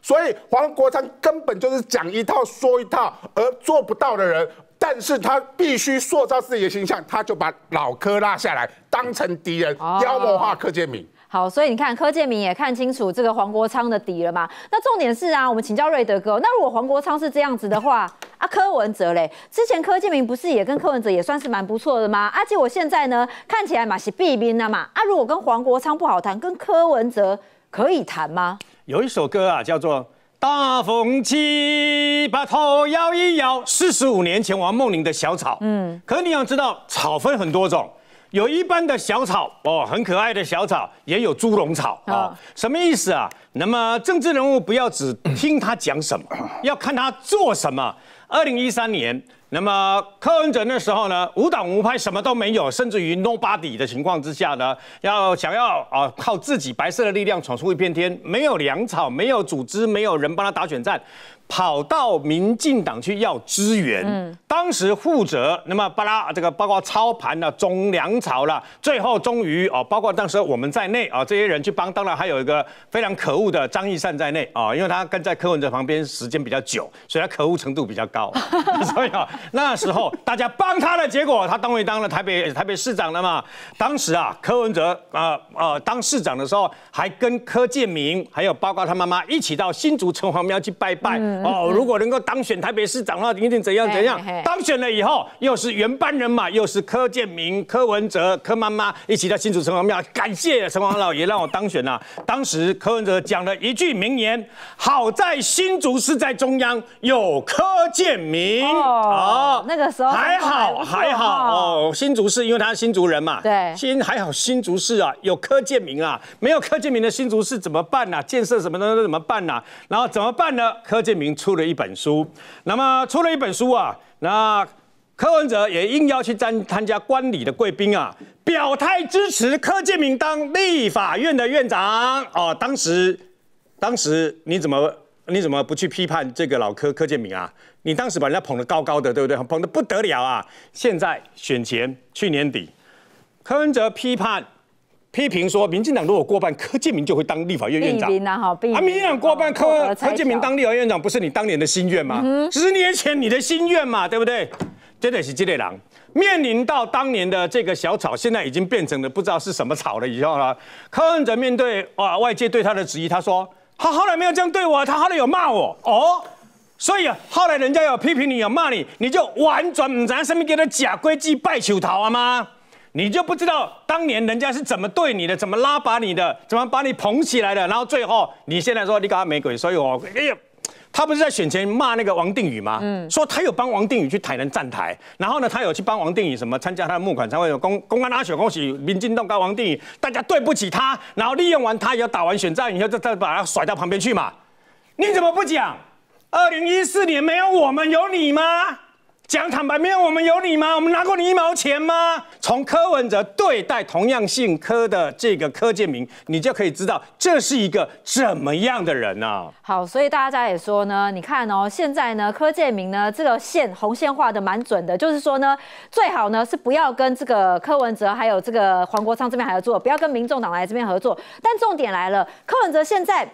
所以黄国昌根本就是讲一套说一套而做不到的人，但是他必须塑造自己的形象，他就把老柯拉下来当成敌人，妖魔化柯建明。好，所以你看柯建明也看清楚这个黄国昌的底了嘛？那重点是啊，我们请教瑞德哥，那如果黄国昌是这样子的话，啊柯文哲嘞，之前柯建明不是也跟柯文哲也算是蛮不错的吗？啊，结果现在呢，看起来嘛是避兵了嘛？啊，如果跟黄国昌不好谈，跟柯文哲可以谈吗？有一首歌啊，叫做《大风起》，把头摇一摇，四十五年前王梦玲的小草。嗯，可是你要知道，草分很多种。有一般的小草哦，很可爱的小草，也有猪笼草哦。什么意思啊？那么政治人物不要只听他讲什么，[coughs] 要看他做什么。二零一三年，那么柯文哲那时候呢，无党无派，什么都没有，甚至于 nobody 的情况之下呢，要想要啊靠自己白色的力量闯出一片天，没有粮草，没有组织，没有人帮他打选战。跑到民进党去要支援，嗯，当时负责那么巴拉这个包括操盘的中粮草了，最后终于哦，包括当时我们在内啊，这些人去帮，当然还有一个非常可恶的张义善在内啊，因为他跟在柯文哲旁边时间比较久，所以他可恶程度比较高，[laughs] 所以啊，那时候大家帮他的结果，他当于当了台北台北市长了嘛。当时啊，柯文哲啊啊当市长的时候，还跟柯建明还有包括他妈妈一起到新竹城隍庙去拜拜。[laughs] 哦，如果能够当选台北市长的话，一定怎样怎样。当选了以后，又是原班人马，又是柯建明、柯文哲、柯妈妈一起在新竹城隍庙，感谢城隍老爷让我当选了。当时柯文哲讲了一句名言：“好在新竹是在中央，有柯建明。”哦，那个时候还好还好哦，新竹市因为他是新竹人嘛，对，新还好新竹市啊有柯建明啊，没有柯建明的新竹市怎么办呢？建设什么东西怎么办呢？然后怎么办呢？柯建明。出了一本书，那么出了一本书啊，那柯文哲也应邀去参参加观礼的贵宾啊，表态支持柯建明当立法院的院长哦。当时，当时你怎么你怎么不去批判这个老柯柯建明啊？你当时把人家捧得高高的，对不对？捧得不得了啊！现在选前去年底，柯文哲批判。批评说，民进党如果过半，柯建明就会当立法院院长。啊，民进党过半，柯柯建明当立法院长，不是你当年的心愿吗？十年前你的心愿嘛，对不对？真的是这类人，面临到当年的这个小草，现在已经变成了不知道是什么草了。以后呢，柯文哲面对啊外界对他的质疑，他说他后来没有这样对我，他后来有骂我哦。所以啊，后来人家有批评你，有骂你，你就完全唔知什么叫做假规矩拜求桃啊吗？你就不知道当年人家是怎么对你的，怎么拉拔你的，怎么把你捧起来的，然后最后你现在说你搞玫瑰，所以我哎呀，他不是在选前骂那个王定宇吗？嗯，说他有帮王定宇去台南站台，然后呢，他有去帮王定宇什么参加他的募款参会，公公安阿雪恭喜民进党跟王定宇，大家对不起他，然后利用完他以后打完选战以后，再再把他甩到旁边去嘛？你怎么不讲？二零一四年没有我们，有你吗？讲坦白，没有我们有你吗？我们拿过你一毛钱吗？从柯文哲对待同样姓柯的这个柯建明，你就可以知道这是一个怎么样的人呢？好，所以大家也说呢，你看哦，现在呢，柯建明呢这个线红线画的蛮准的，就是说呢，最好呢是不要跟这个柯文哲还有这个黄国昌这边合作，不要跟民众党来这边合作。但重点来了，柯文哲现在。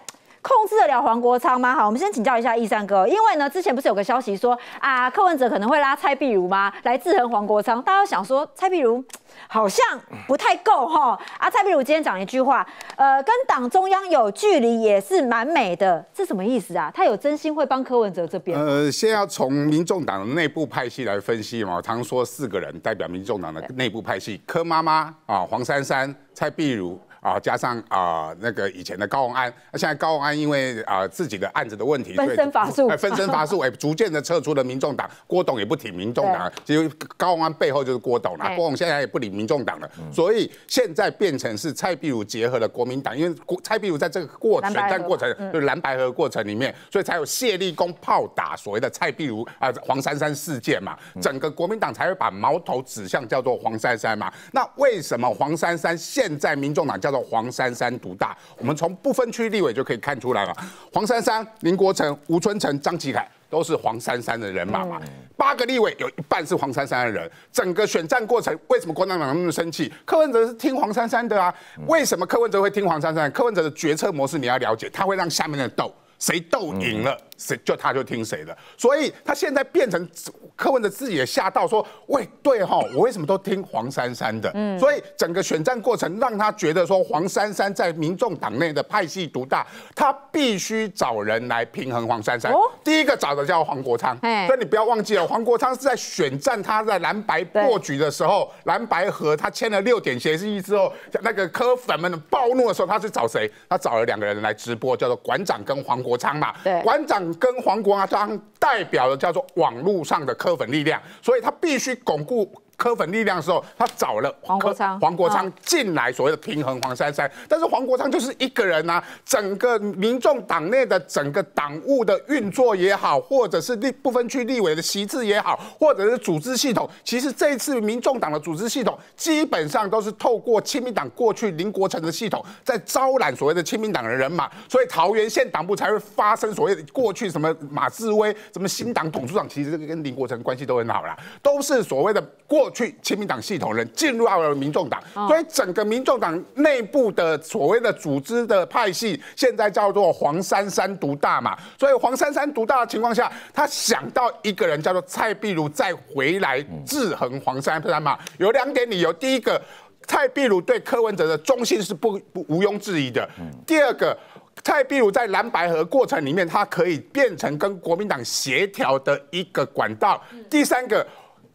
控制得了黄国昌吗？好，我们先请教一下易山哥，因为呢，之前不是有个消息说啊，柯文哲可能会拉蔡壁如吗？来制衡黄国昌？大家想说蔡壁如好像不太够哈。啊，蔡壁如今天讲一句话，呃，跟党中央有距离也是蛮美的，这什么意思啊？他有真心会帮柯文哲这边？呃，先要从民众党的内部派系来分析嘛。常说四个人代表民众党的内部派系：柯妈妈啊，黄珊珊、蔡壁如。啊，加上啊，那个以前的高鸿安，那现在高鸿安因为啊自己的案子的问题，分身乏术，分身乏术，哎，[laughs] 逐渐的撤出了民众党，郭董也不挺民众党，其实高鸿安背后就是郭董了，郭董现在也不理民众党了，所以现在变成是蔡壁如结合了国民党，因为蔡壁如在这个过选战过程，就是蓝白河过程里面，所以才有谢立功炮打所谓的蔡壁如啊黄珊珊事件嘛，整个国民党才会把矛头指向叫做黄珊珊嘛，那为什么黄珊珊现在民众党叫？黄珊珊独大，我们从不分区立委就可以看出来了。黄珊珊、林国成、吴春成、张启凯都是黄珊珊的人马嘛。八个立委有一半是黄珊珊的人。整个选战过程，为什么国民党那么生气？柯文哲是听黄珊珊的啊。为什么柯文哲会听黄珊珊？柯文哲的决策模式你要了解，他会让下面的斗，谁斗赢了。谁就他就听谁的，所以他现在变成柯文哲自己也吓到说，喂，对哈，我为什么都听黄珊珊的？嗯，所以整个选战过程让他觉得说黄珊珊在民众党内的派系独大，他必须找人来平衡黄珊珊。第一个找的叫黄国昌，所以你不要忘记了，黄国昌是在选战他在蓝白破局的时候，蓝白和他签了六点协议之后，那个柯粉们暴怒的时候，他是找谁？他找了两个人来直播，叫做馆长跟黄国昌嘛。对，馆长。跟黄国昌代表的叫做网络上的科粉力量，所以他必须巩固科粉力量的时候，他找了黄国昌。黄国昌嗯。进来所谓的平衡黄珊珊，但是黄国昌就是一个人呐、整个民众党内的整个党务的运作也好，或者是立不分区立委的席次也好，或者是组织系统，其实这一次民众党的组织系统基本上都是透过亲民党过去林国成的系统，在招揽所谓的亲民党的人马，所以桃园县党部才会发生所谓的过去什么马志威、什么新党董事长，其实这个跟林国成关系都很好啦，都是所谓的过去亲民党系统人进入到了民众党，哦所以整个民众党内部的所谓的组织的派系，现在叫做黄珊珊独大嘛。所以黄珊珊独大的情况下，他想到一个人叫做蔡壁如再回来制衡黄珊珊嘛，有两点理由。第一个，蔡壁如对柯文哲的忠心是不不毋庸置疑的。第二个。蔡壁如在蓝白河过程里面，他可以变成跟国民党协调的一个管道。第三个，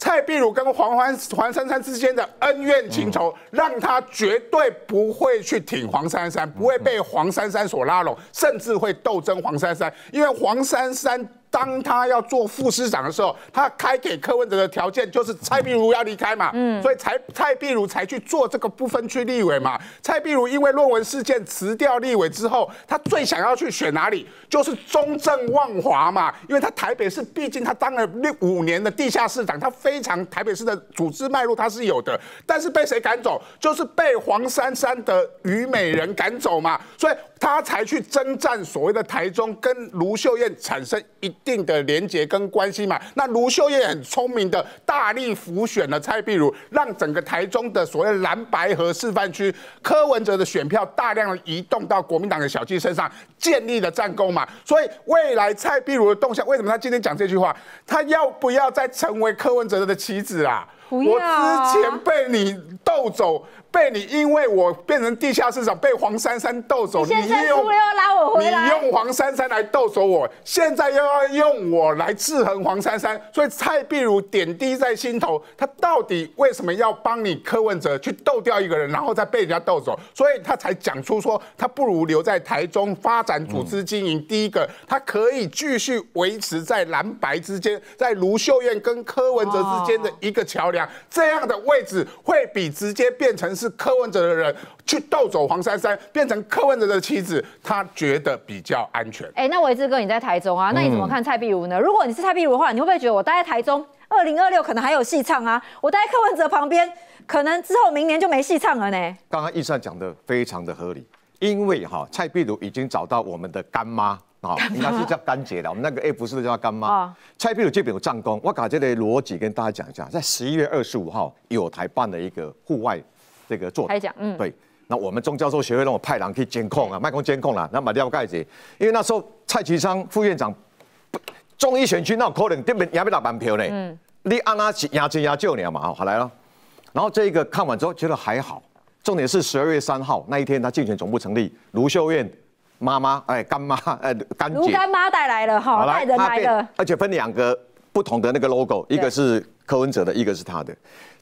蔡壁如跟黄欢黄珊珊之间的恩怨情仇，让他绝对不会去挺黄珊珊，不会被黄珊珊所拉拢，甚至会斗争黄珊珊，因为黄珊珊。当他要做副市长的时候，他开给柯文哲的条件就是蔡壁如要离开嘛，嗯所以蔡蔡壁如才去做这个不分区立委嘛。蔡壁如因为论文事件辞掉立委之后，他最想要去选哪里？就是中正万华嘛，因为他台北市毕竟他当了六五年的地下市长，他非常台北市的组织脉络他是有的，但是被谁赶走？就是被黄珊珊的虞美人赶走嘛，所以他才去征战所谓的台中，跟卢秀燕产生一定的连结跟关系嘛。那卢秀燕很聪明的，大力辅选了蔡壁如，让整个台中的所谓蓝白河示范区柯文哲的选票大量的移动到国民党的小鸡身上，建立了战功嘛。所以未来蔡壁如的动向，为什么他今天讲这句话？他要不要再成为柯文哲的棋子啊？我啊之前被你斗走，被你因为我变成地下市长，被黄珊珊斗走，你现在输了要拉我回来你用黄珊珊来斗走我，现在又要用我来制衡黄珊珊，所以蔡壁如点滴在心头，他到底为什么要帮你柯文哲去斗掉一个人，然后再被人家斗走？所以他才讲出说，他不如留在台中发展组织经营。第一个，他可以继续维持在蓝白之间，在卢秀燕跟柯文哲之间的一个桥梁，这样的位置会比直接变成是柯文哲的人去斗走黄珊珊，变成柯文哲的妻子，他觉得比较安全。哎、那维志哥你在台中啊，那你怎么看蔡碧如呢？如果你是蔡碧如的话，你会不会觉得我待在台中，二零二六可能还有戏唱啊？我待在柯文哲旁边，可能之后明年就没戏唱了呢？刚刚易善讲的非常的合理，因为哈蔡碧如已经找到我们的干妈啊，应该是叫干姐的，我们那个 F 是叫她干妈哦。蔡壁如这边有战功，我把这个逻辑跟大家讲一下，在十一月二十五号有台办了一个户外这个座谈开讲嗯对。那我们中教授协会让我派人去监控啊，麦克监控啦，那么掉盖子，因为那时候蔡其昌副院长，中医选区那有可能根本也不打半票呢，嗯你按他压真压旧呢嘛，好好来了。然后这一个看完之后觉得还好，重点是十二月三号那一天，他竞选总部成立，卢秀燕妈妈哎干妈哎干姐，卢干妈带来了哈，带人他变来了，而且分两个不同的那个 logo，一个是柯文哲的，一个是他的。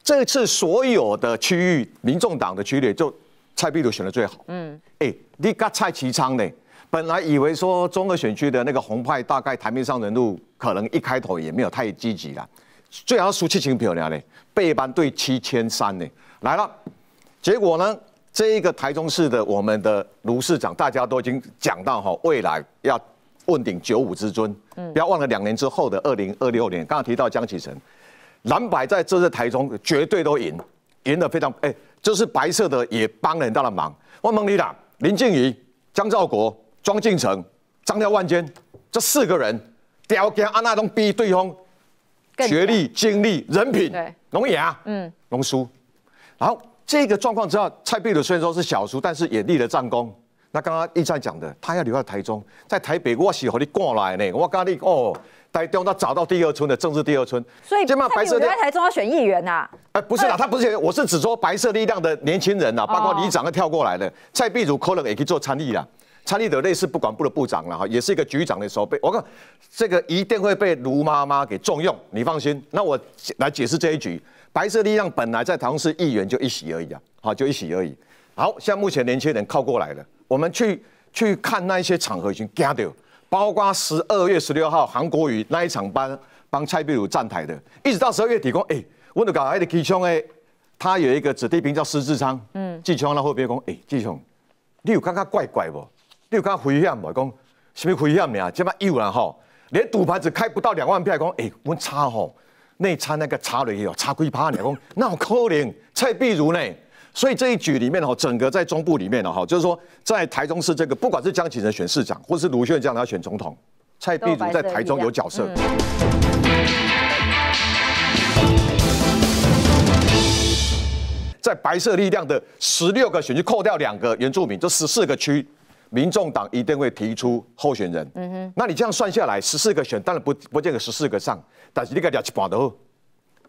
这次所有的区域，民众党的区域就蔡壁如选的最好。嗯，哎，你跟蔡其昌呢？本来以为说中和选区的那个红派大概台面上人物可能一开头也没有太积极啦，最好输七千票呢，背班对七千三呢，来了，结果呢，这一个台中市的我们的卢市长，大家都已经讲到哈，未来要问鼎九五之尊，嗯不要忘了两年之后的二零二六年，刚刚提到江启臣，蓝白在这次台中绝对都赢，赢得非常哎，就是白色的也帮了很大的忙。我问你啦，林静怡、江兆国、庄敬诚、张廖万坚这四个人，条件安那东逼对方更学历、经历、人品对，拢赢，嗯，龙输。然后这个状况之下，蔡壁如虽然说是小输，但是也立了战功。那刚刚一再讲的，他要留在台中，在台北我是和你过来呢，我跟你哦，台中他找到第二村的政治第二村，所以这嘛蔡壁如留在台中要选议员呐、哎，不是啦，他不是，我是指说白色力量的年轻人呐，包括里长都跳过来的，蔡壁如可能也可以做参议啦，参议的类似不管部的部长了哈，也是一个局长的时候被。我看这个一定会被卢妈妈给重用，你放心。那我来解释这一局，白色力量本来在台中市议员就一席而已啊，好就一席而已。好，现在目前年轻人靠过来了，我们去去看那一些场合已经惊到，包括十二月十六号韩国瑜那一场帮帮蔡壁如站台的，一直到十二月底讲，哎、我都搞那个机枪诶，他有一个子弟兵叫施志昌，嗯，机枪那后边讲，诶，机枪，你有感觉怪怪不？你有感觉危险不？讲什么危险呀？这么有了吼，连赌盘子开不到两万票，讲，诶，我差吼，内差那个差了也有差几趴，你讲那有可能蔡壁如呢？所以这一局里面哈，整个在中部里面呢哈，就是说在台中市这个，不管是江启臣选市长，或是卢秀燕这样要选总统，蔡壁如在台中有角色。在白色力量的十六个选区扣掉两个原住民，这十四个区，民众党一定会提出候选人。嗯哼，那你这样算下来，十四个选，当然不不见得十四个上，但是你个两七八都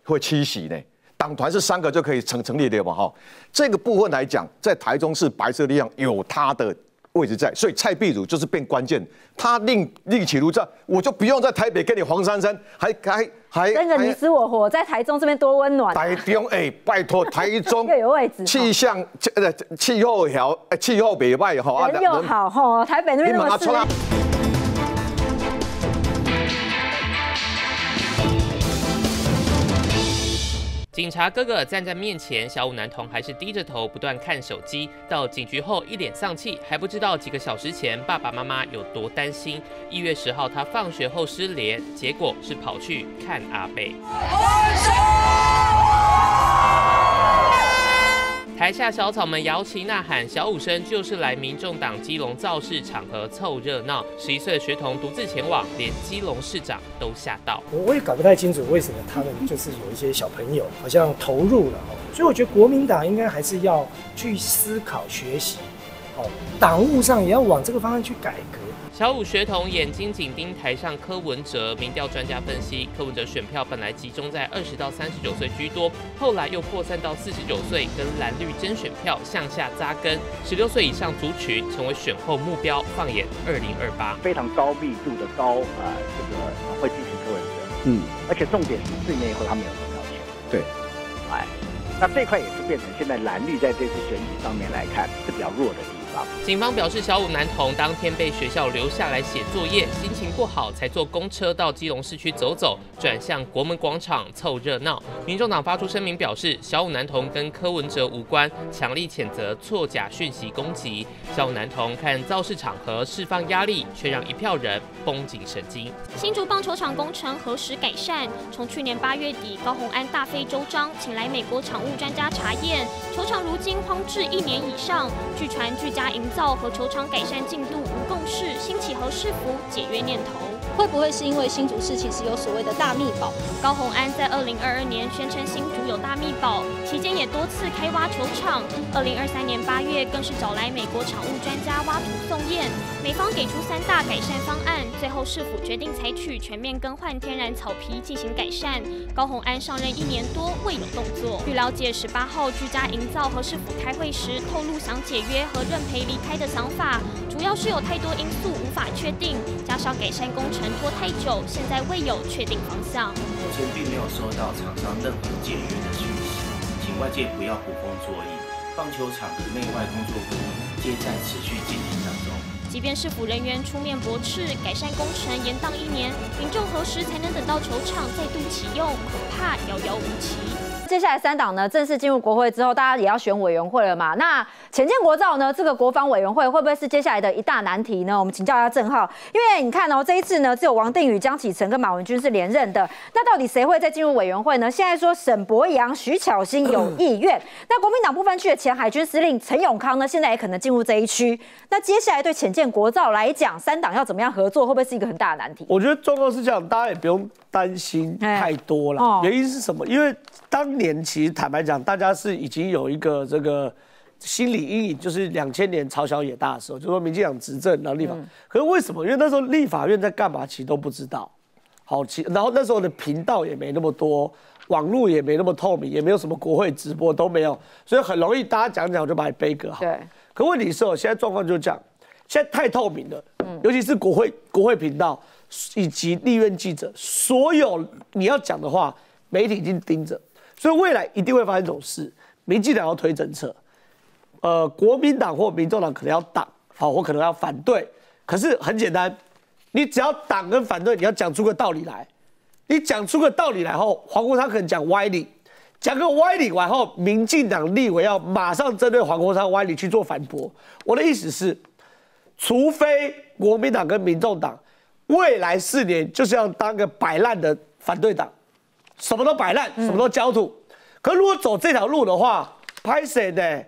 会七喜呢。党团是三个就可以成成立的嘛？哈，这个部分来讲，在台中市白色力量有他的位置在，所以蔡壁如就是变关键，他另另起炉灶，我就不用在台北跟你黄珊珊，还还还争个你死我活，在台中这边多温暖。台中哎，拜托台中 [laughs] 又有位置，气象呃气候好，气候北外哈，人又好哈，台北那边那么警察哥哥站在面前，小五男童还是低着头不断看手机。到警局后一脸丧气，还不知道几个小时前爸爸妈妈有多担心。一月十号他放学后失联，结果是跑去看阿贝。台下小草们摇旗呐喊，小武生就是来民众党基隆造势场合凑热闹。十一岁的学童独自前往，连基隆市长都吓到。我我也搞不太清楚为什么他们就是有一些小朋友好像投入了哦，所以我觉得国民党应该还是要去思考学习，哦，党务上也要往这个方向去改革。小五学童眼睛紧盯台上柯文哲，民调专家分析，柯文哲选票本来集中在二十到三十九岁居多，后来又扩散到四十九岁，跟蓝绿真选票向下扎根，十六岁以上族群成为选后目标。放眼二零二八，非常高密度的高啊，这个会支持柯文哲，嗯，而且重点是四年以后他没有投票权，对，哎，那这块也是变成现在蓝绿在这次选举上面来看是比较弱的地方。警方表示，小五男童当天被学校留下来写作业，心情不好，才坐公车到基隆市区走走，转向国门广场凑热闹。民众党发出声明表示，小五男童跟柯文哲无关，强力谴责错假讯息攻击。小五男童看造势场合释放压力，却让一票人绷紧神经。新竹棒球场工程何时改善？从去年八月底，高鸿安大费周章请来美国场务专家查验，球场如今荒置一年以上，据传据家营造和球场改善进度无共识，兴起和世福解约念头。会不会是因为新竹市其实有所谓的大密宝？高鸿安在二零二二年宣称新竹有大密宝，期间也多次开挖球场。二零二三年八月更是找来美国场务专家挖土送验，美方给出三大改善方案，最后市府决定采取全面更换天然草皮进行改善。高鸿安上任一年多未有动作。据了解，十八号居家营造和市府开会时透露想解约和认赔离开的想法，主要是有太多因素无法确定，加上改善工程。拖太久，现在未有确定方向。目前并没有收到厂商任何解约的讯息，请外界不要捕风捉影。棒球场的内外工作部皆在持续进行当中。即便是府人员出面驳斥，改善工程延宕一年，民众何时才能等到球场再度启用，恐怕遥遥无期。接下来三党呢正式进入国会之后，大家也要选委员会了嘛？那浅建国造呢？这个国防委员会会不会是接下来的一大难题呢？我们请教一下郑浩，因为你看哦，这一次呢只有王定宇、江启臣跟马文君是连任的，那到底谁会再进入委员会呢？现在说沈博阳、徐巧芯有意愿，那国民党部分区的前海军司令陈永康呢，现在也可能进入这一区。那接下来对浅建国造来讲，三党要怎么样合作，会不会是一个很大的难题？我觉得状况是这样，大家也不用担心太多了。原因是什么？因为当年其实坦白讲，大家是已经有一个这个心理阴影，就是两千年朝小野大的时候，就说民进党执政然后立法，可是为什么？因为那时候立法院在干嘛，其实都不知道。好，其然后那时候的频道也没那么多，网络也没那么透明，也没有什么国会直播都没有，所以很容易大家讲讲就把你背个好。对。可问题是哦，现在状况就是这样，现在太透明了，尤其是国会国会频道以及立院记者，所有你要讲的话，媒体已经盯着。所以未来一定会发生这种事，民进党要推政策，呃，国民党或民众党可能要挡，好，或可能要反对。可是很简单，你只要挡跟反对，你要讲出个道理来。你讲出个道理来后，黄国昌可能讲歪理，讲个歪理完后，民进党立委要马上针对黄国昌歪理去做反驳。我的意思是，除非国民党跟民众党未来四年就是要当个摆烂的反对党，什么都摆烂，什么都焦土。可如果走这条路的话，拍谁呢？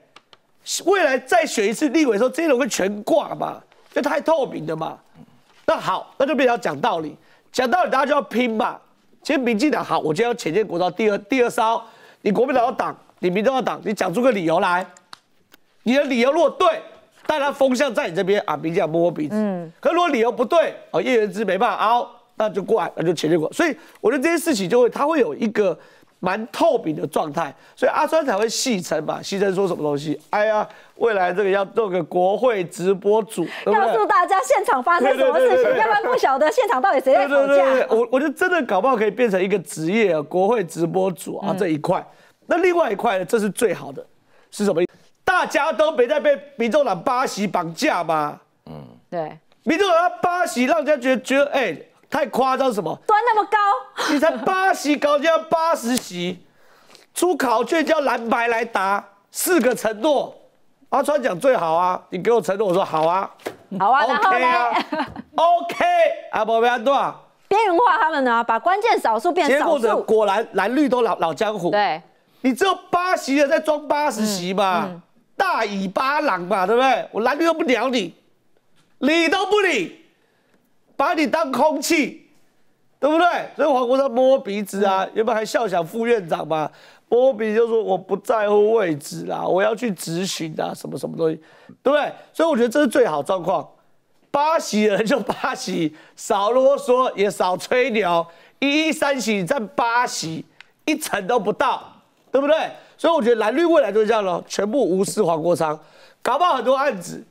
未来再选一次立委的时候，这些人会全挂嘛？这太透明的嘛。那好，那就变成讲道理，讲道理大家就要拼嘛。其实民进党好，我今天要浅见国道第二第二烧，你国民党要挡，你民众要挡，你讲出个理由来。你的理由如果对，大家风向在你这边啊，民进党摸摸鼻子。嗯。可如果理由不对，哦，叶元之没办法熬，那就过来，那就浅见国。所以我觉得这件事情就会，它会有一个。蛮透明的状态，所以阿川才会戏称嘛，戏称说什么东西？哎呀，未来这个要做个国会直播主，告诉大家现场发生什么事情，要不然不晓得现场到底谁在吵架。我我觉得真的搞不好可以变成一个职业国会直播组啊这一块。那另外一块呢，这是最好的，是什么？大家都别再被民众党巴西绑架嘛。嗯，对，民众党巴西，让人家觉得觉得哎。太夸张什么？端那么高，你才八席高就要八十席，出考卷叫蓝白来答，四个承诺，阿川讲最好啊，你给我承诺，我说好啊，好啊，OK 啊，OK，啊，不要多少，边缘化他们呢，把关键少数变少数，结果果然蓝绿都老老江湖，对，你只有八席的在装八十席嘛，大尾巴狼嘛，对不对？我蓝绿都不鸟你，理都不理。把你当空气，对不对？所以黄国昌摸鼻子啊，原本还笑想副院长嘛，摸鼻子就说我不在乎位置啦，我要去执行啊，什么什么东西，对不对？所以我觉得这是最好状况，八席人就八席，少啰嗦也少吹牛，一一三席占八席，一成都不到，对不对？所以我觉得蓝绿未来就是这样咯，全部无视黄国昌，搞不好很多案子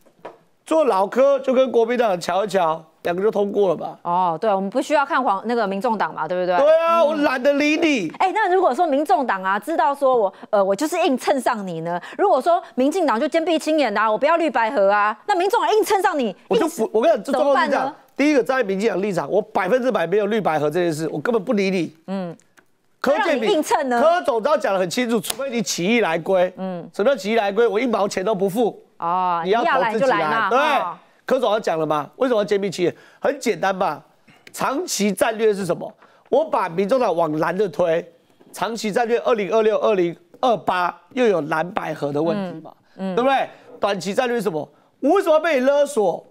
做老科就跟国民党瞧一瞧。两个就通过了吧？哦，对，我们不需要看黄那个民众党嘛，对不对？对啊，我懒得理你。哎，那如果说民众党啊，知道说我呃我就是硬蹭上你呢？如果说民进党就坚壁清野啊，我不要绿白合啊，那民众党硬蹭上你，我就不，我跟你讲，怎么办呢？第一个站在民进党立场，我百分之百没有绿白合这件事，我根本不理你。嗯，柯建铭硬蹭呢？柯总召讲的很清楚，除非你起义来归。嗯，什么叫起义来归？我一毛钱都不付。哦，你要来就来嘛。对。柯总要讲了嘛？为什么要兼并企业？很简单嘛，长期战略是什么？我把民众党往蓝的推，长期战略二零二六、二零二八又有蓝百合的问题嘛？嗯，对不对？短期战略是什么？我为什么要被你勒索？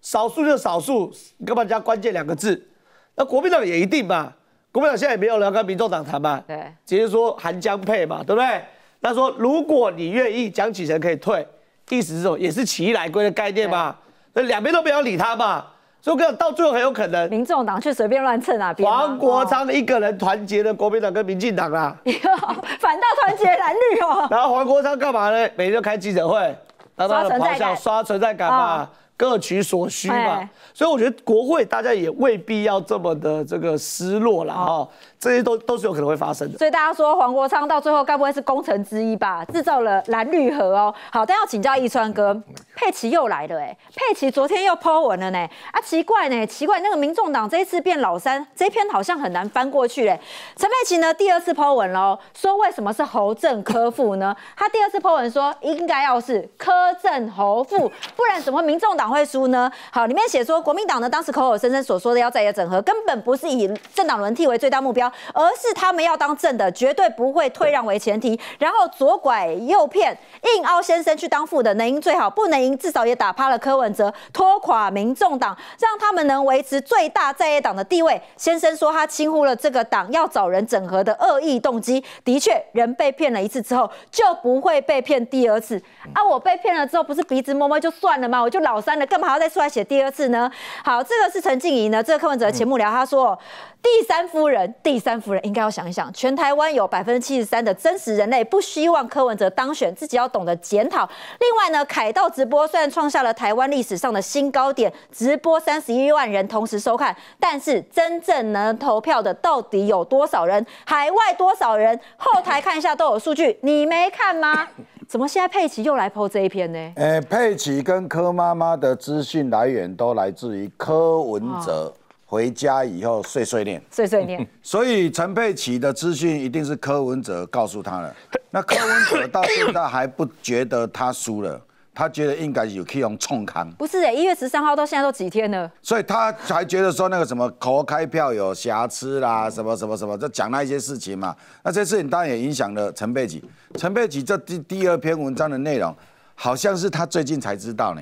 少数就少数，你干嘛加关键两个字？那国民党也一定嘛？国民党现在也没有人要跟民众党谈嘛？对，直接说韩江配嘛，对不对？那说如果你愿意，蒋启成可以退，意思是什么？也是起义来归的概念嘛？那两边都不要理他嘛，所以我跟你讲，到最后很有可能，民众党去随便乱蹭啊，黄国昌一个人团结了国民党跟民进党啦，[laughs] 反倒团结蓝绿哦。然后黄国昌干嘛呢？每天就开记者会，让他的咆哮刷存在感嘛，各取所需嘛。所以我觉得国会大家也未必要这么的这个失落了哈。这些都都是有可能会发生的，所以大家说黄国昌到最后该不会是功臣之一吧？制造了蓝绿河哦。好，但要请教易川哥，佩奇又来了哎，佩奇昨天又抛文了呢。啊，奇怪呢，奇怪，那个民众党这一次变老三，这篇好像很难翻过去嘞。陈佩奇呢，第二次抛文喽，说为什么是侯正科副呢？他第二次抛文说应该要是柯正侯副，不然怎么民众党会输呢？好，里面写说国民党呢当时口口声声所说的要在野整合，根本不是以政党轮替为最大目标。而是他们要当正的，绝对不会退让为前提，然后左拐右骗，硬凹先生去当副的，能赢最好，不能赢至少也打趴了柯文哲，拖垮民众党，让他们能维持最大在野党的地位。先生说他轻忽了这个党要找人整合的恶意动机，的确，人被骗了一次之后就不会被骗第二次啊！我被骗了之后，不是鼻子摸摸就算了吗？我就老三了，干嘛要再出来写第二次呢？好，这个是陈静怡呢，这个柯文哲前幕僚他说。第三夫人，第三夫人应该要想一想，全台湾有百分之七十三的真实人类不希望柯文哲当选，自己要懂得检讨。另外呢，凯道直播虽然创下了台湾历史上的新高点，直播三十一万人同时收看，但是真正能投票的到底有多少人？海外多少人？后台看一下都有数据，你没看吗？怎么现在佩奇又来剖这一篇呢？呃，佩奇跟柯妈妈的资讯来源都来自于柯文哲。回家以后碎碎念，碎碎念。所以陈佩琪的资讯一定是柯文哲告诉他了。那柯文哲到现在还不觉得他输了，他觉得应该有可以用冲康。不是哎，一月十三号到现在都几天了，所以他才觉得说那个什么口开票有瑕疵啦，什么什么什么，就讲那一些事情嘛。那这事情当然也影响了陈佩琪。陈佩琪这第第二篇文章的内容，好像是他最近才知道呢。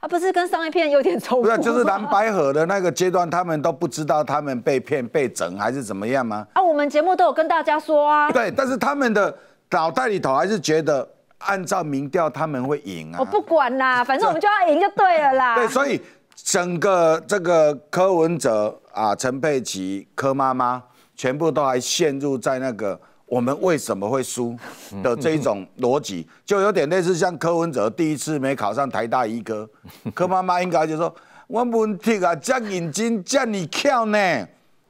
啊不是跟上一篇有点冲突？不是，就是蓝白河的那个阶段，他们都不知道他们被骗、被整还是怎么样吗？啊，我们节目都有跟大家说啊。对，但是他们的脑袋里头还是觉得。按照民调，他们会赢啊！我不管啦，[laughs] 反正我们就要赢就对了啦。对，所以整个这个柯文哲啊、陈佩琪、柯妈妈，全部都还陷入在那个我们为什么会输的这一种逻辑，[laughs] 就有点类似像柯文哲第一次没考上台大医科，[laughs] 柯妈妈应该就说：我问题啊，这眼睛，这么巧呢，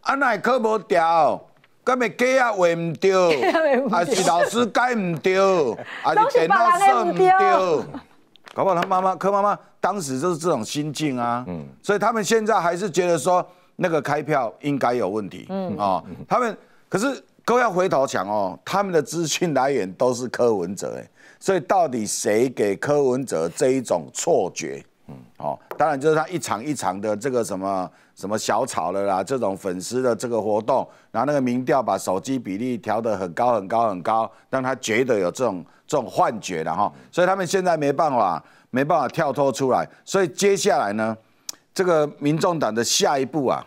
啊，奈考不掉。咁咪鸡啊画唔对，还是老师改唔对，还是电脑设唔对？搞不好他妈妈柯妈妈当时就是这种心境啊，嗯，所以他们现在还是觉得说那个开票应该有问题，嗯。啊，他们可是都要回头想哦，他们的资讯来源都是柯文哲哎，所以到底谁给柯文哲这一种错觉？嗯，哦，当然就是他一场一场的这个什么。什么小炒了啦？这种粉丝的这个活动，然后那个民调把手机比例调得很高很高很高，让他觉得有这种这种幻觉了哈。所以他们现在没办法没办法跳脱出来。所以接下来呢，这个民众党的下一步啊，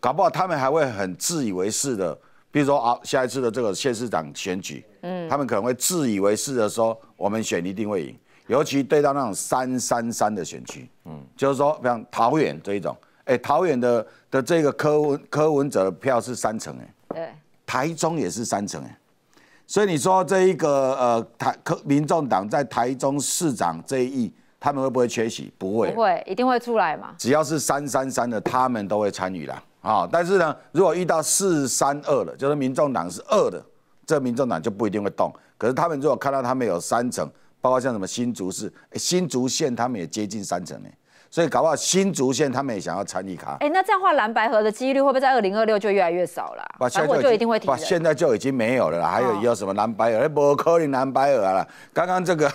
搞不好他们还会很自以为是的，比如说啊，下一次的这个县市长选举，嗯，他们可能会自以为是的说，我们选一定会赢，尤其对到那种三三三的选区，嗯，就是说像桃园这一种。哎，桃园的的这个柯文柯文哲的票是三成哎，对，台中也是三成哎，所以你说这一个呃台柯民众党在台中市长这一役，他们会不会缺席？不会，不会，一定会出来嘛。只要是三三三的，他们都会参与啦。啊。但是呢，如果遇到四三二了，就是民众党是二的，这民众党就不一定会动。可是他们如果看到他们有三成，包括像什么新竹市、新竹县，他们也接近三成呢。所以搞不好新竹县他们也想要参与卡。哎，那这样话蓝白河的几率会不会在二零二六就越来越少了？然后就一定会停。现在就已经没有了啦。还有有什么蓝白河？不可能蓝白河了。刚刚这个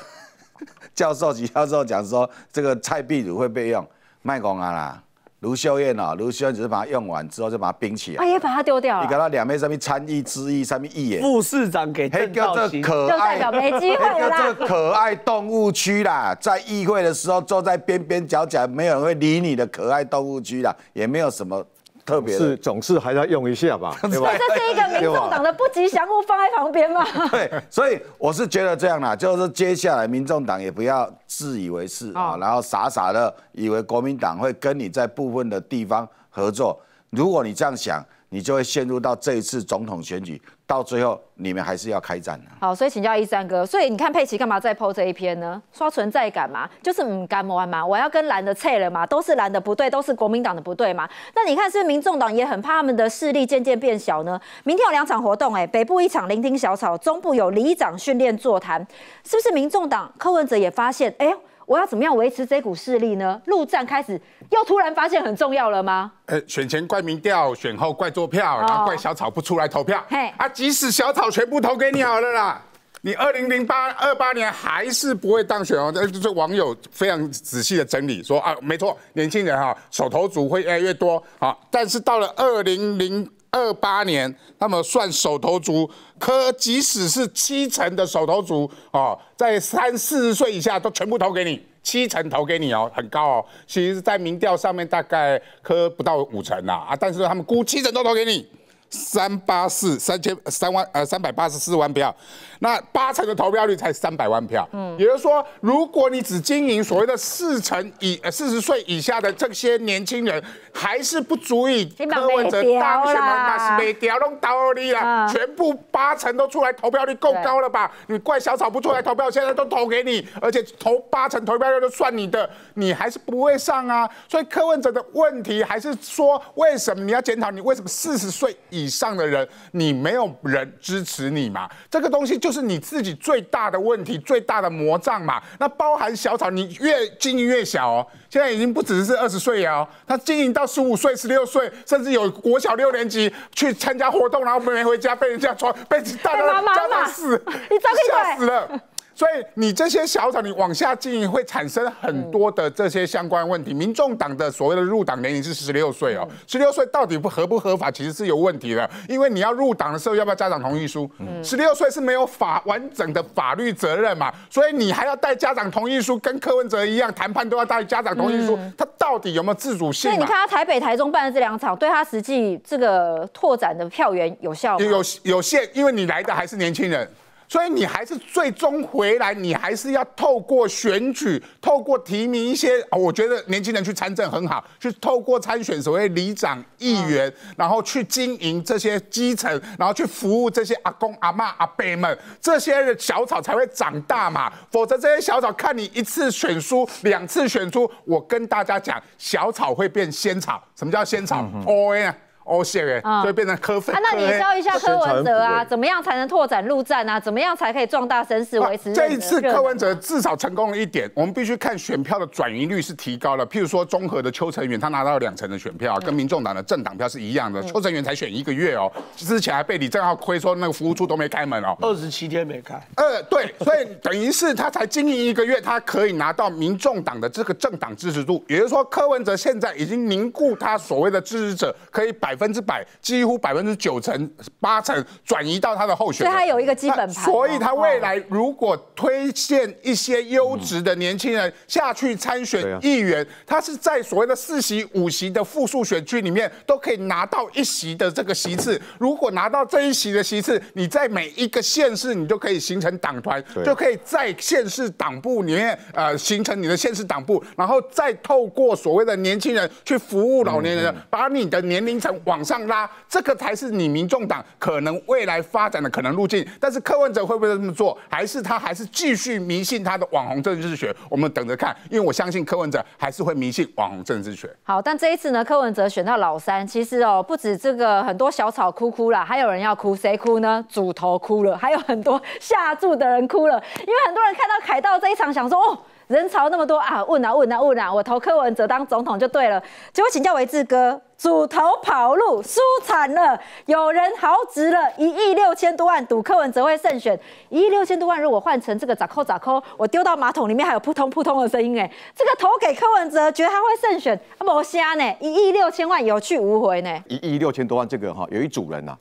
[laughs] 教授级教授讲说，这个蔡壁如会被用，卖光啊啦。卢秀燕啊，卢秀燕只是把它用完之后就把它冰起来，哎也，把它丢掉了。你看他两边上面参议之意，上面议耶。副市长给黑叫这可爱，就代表没机会啦。这可爱动物区啦，在议会的时候坐在边边角角，没有人会理你的可爱动物区啦，也没有什么。特别是总是还要用一下吧，[laughs] 对吧？这是一个民众党的不吉祥物，放在旁边嘛。[laughs] 对，所以我是觉得这样啦，就是接下来民众党也不要自以为是啊，然后傻傻的以为国民党会跟你在部分的地方合作。如果你这样想，你就会陷入到这一次总统选举，到最后你们还是要开战的。好，所以请教一三哥，所以你看佩奇干嘛再 PO 这一篇呢？刷存在感嘛，就是唔敢玩嘛，我要跟蓝的撤了嘛，都是蓝的不对，都是国民党的不对嘛。那你看是民众党也很怕他们的势力渐渐变小呢。明天有两场活动，哎，北部一场聆听小草，中部有里长训练座谈，是不是民众党柯文哲也发现，哎？我要怎么样维持这股势力呢？陆战开始又突然发现很重要了吗？呃，选前怪民调，选后怪做票，然后怪小草不出来投票。嘿，啊，即使小草全部投给你好了啦，你二零零八二八年还是不会当选哦。这这网友非常仔细的整理说啊，没错，年轻人哈手头族会越来越多啊，但是到了二零零。二八年，那么算手头足，科即使是七成的手头足哦，在三四十岁以下都全部投给你，七成投给你哦，很高哦。其实，在民调上面大概科不到五成呐啊，但是他们估七成都投给你。三八四三千三万呃三百八十四万票，那八成的投票率才三百万票，嗯，也就是说，如果你只经营所谓的四成以呃四十岁以下的这些年轻人，还是不足以柯文哲当选嘛？那是没调动道理啦，全部八成都出来投票率够高了吧？你怪小草不出来投票，现在都投给你，而且投八成投票率都算你的，你还是不会上啊？所以柯文哲的问题还是说，为什么你要检讨？你为什么四十岁以以上的人，你没有人支持你嘛？这个东西就是你自己最大的问题，最大的魔障嘛。那包含小草，你越经营越小哦。现在已经不只是二十岁哦，他经营到十五岁、十六岁，甚至有国小六年级去参加活动，然后没回家，被人家抓，被大家家长死，你早吓死了。所以你这些小草，你往下经营会产生很多的这些相关问题。民众党的所谓的入党年龄是十六岁哦，十六岁到底不合不合法，其实是有问题的。因为你要入党的时候，要不要家长同意书？十六岁是没有法完整的法律责任嘛，所以你还要带家长同意书，跟柯文哲一样谈判都要带家长同意书，他到底有没有自主性？所以你看他台北、台中办的这两场，对他实际这个拓展的票源有效吗？有有限，因为你来的还是年轻人。所以你还是最终回来，你还是要透过选举，透过提名一些，我觉得年轻人去参政很好，去透过参选所谓里长、议员，然后去经营这些基层，然后去服务这些阿公、阿妈、阿伯们，这些小草才会长大嘛。否则这些小草看你一次选输，两次选出，我跟大家讲，小草会变仙草。什么叫仙草？哦呀。哦，谢哎，所以变成科粉。那你教一下柯文哲啊，怎么样才能拓展陆战啊？怎么样才可以壮大声势，维持这一次柯文哲至少成功了一点，我们必须看选票的转移率是提高了。譬如说综合的邱成元，他拿到两成的选票，跟民众党的政党票是一样的。邱成元才选一个月哦，之前还被李正浩亏说那个服务处都没开门哦，二十七天没开。呃，对，所以等于是他才经营一个月，他可以拿到民众党的这个政党支持度，也就是说柯文哲现在已经凝固他所谓的支持者，可以百分之百。几乎百分之九成、八成转移到他的候选人，所以他有一个基本盘。所以他未来如果推荐一些优质的年轻人下去参选议员，他是在所谓的四席、五席的复数选区里面都可以拿到一席的这个席次。如果拿到这一席的席次，你在每一个县市你就可以形成党团，就可以在县市党部里面呃形成你的县市党部，然后再透过所谓的年轻人去服务老年人，把你的年龄层往上拉。这个才是你民众党可能未来发展的可能路径，但是柯文哲会不会这么做，还是他还是继续迷信他的网红政治学？我们等着看，因为我相信柯文哲还是会迷信网红政治学。好，但这一次呢，柯文哲选到老三，其实哦，不止这个很多小草哭哭了，还有人要哭，谁哭呢？主头哭了，还有很多下注的人哭了，[laughs] 因为很多人看到凯道这一场，想说哦。人潮那么多啊，问啊问啊问啊，我投柯文哲当总统就对了。结果请教维志哥，主头跑路，输惨了。有人豪值了一亿六千多万赌柯文哲会胜选，一亿六千多万如果换成这个咋扣咋扣，我丢到马桶里面还有扑通扑通的声音哎，这个投给柯文哲，觉得他会胜选，啊不瞎呢，一亿六千万有去无回呢。一亿六千多万这个哈，有一组人呐。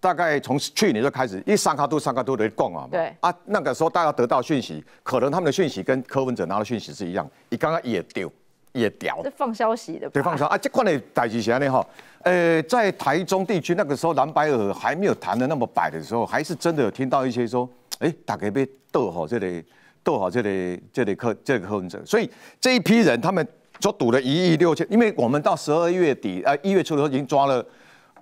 大概从去年就开始，一三卡都三卡都的供啊，对啊，那个时候大家得到讯息，可能他们的讯息跟柯文哲拿的讯息是一样，你刚刚也丢也屌，放消息的，对放消啊，这块的代志是安尼哈，呃，在台中地区那个时候蓝白尔还没有谈的那么摆的时候，还是真的有听到一些说，哎，大概被斗好这里，斗好这里，这里客这个客人者，所以这一批人他们就赌了一亿六千，因为我们到十二月底呃一月初的时候已经抓了。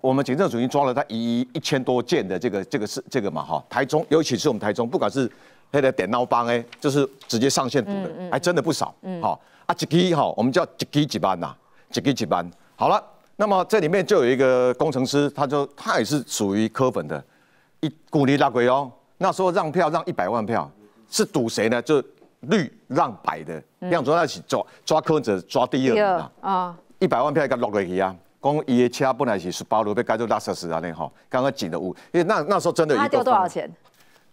我们警政署已经抓了他一一千多件的这个这个是这个嘛哈，台中尤其是我们台中，不管是那个点闹帮哎，就是直接上线赌的，还真的不少。好啊，一基哈，我们叫一基几班呐，一基几班。好了，那么这里面就有一个工程师，他就他也是属于科粉的，一鼓励拉鬼哦，那时候让票让一百万票，是赌谁呢？就绿让白的，让抓在一起抓抓科者抓第二啊，一百万票一个落过去啊。讲伊的车本来是十八路，被改做拉车时啊，那吼，刚刚紧的五，因为那那时候真的。他丢多少钱？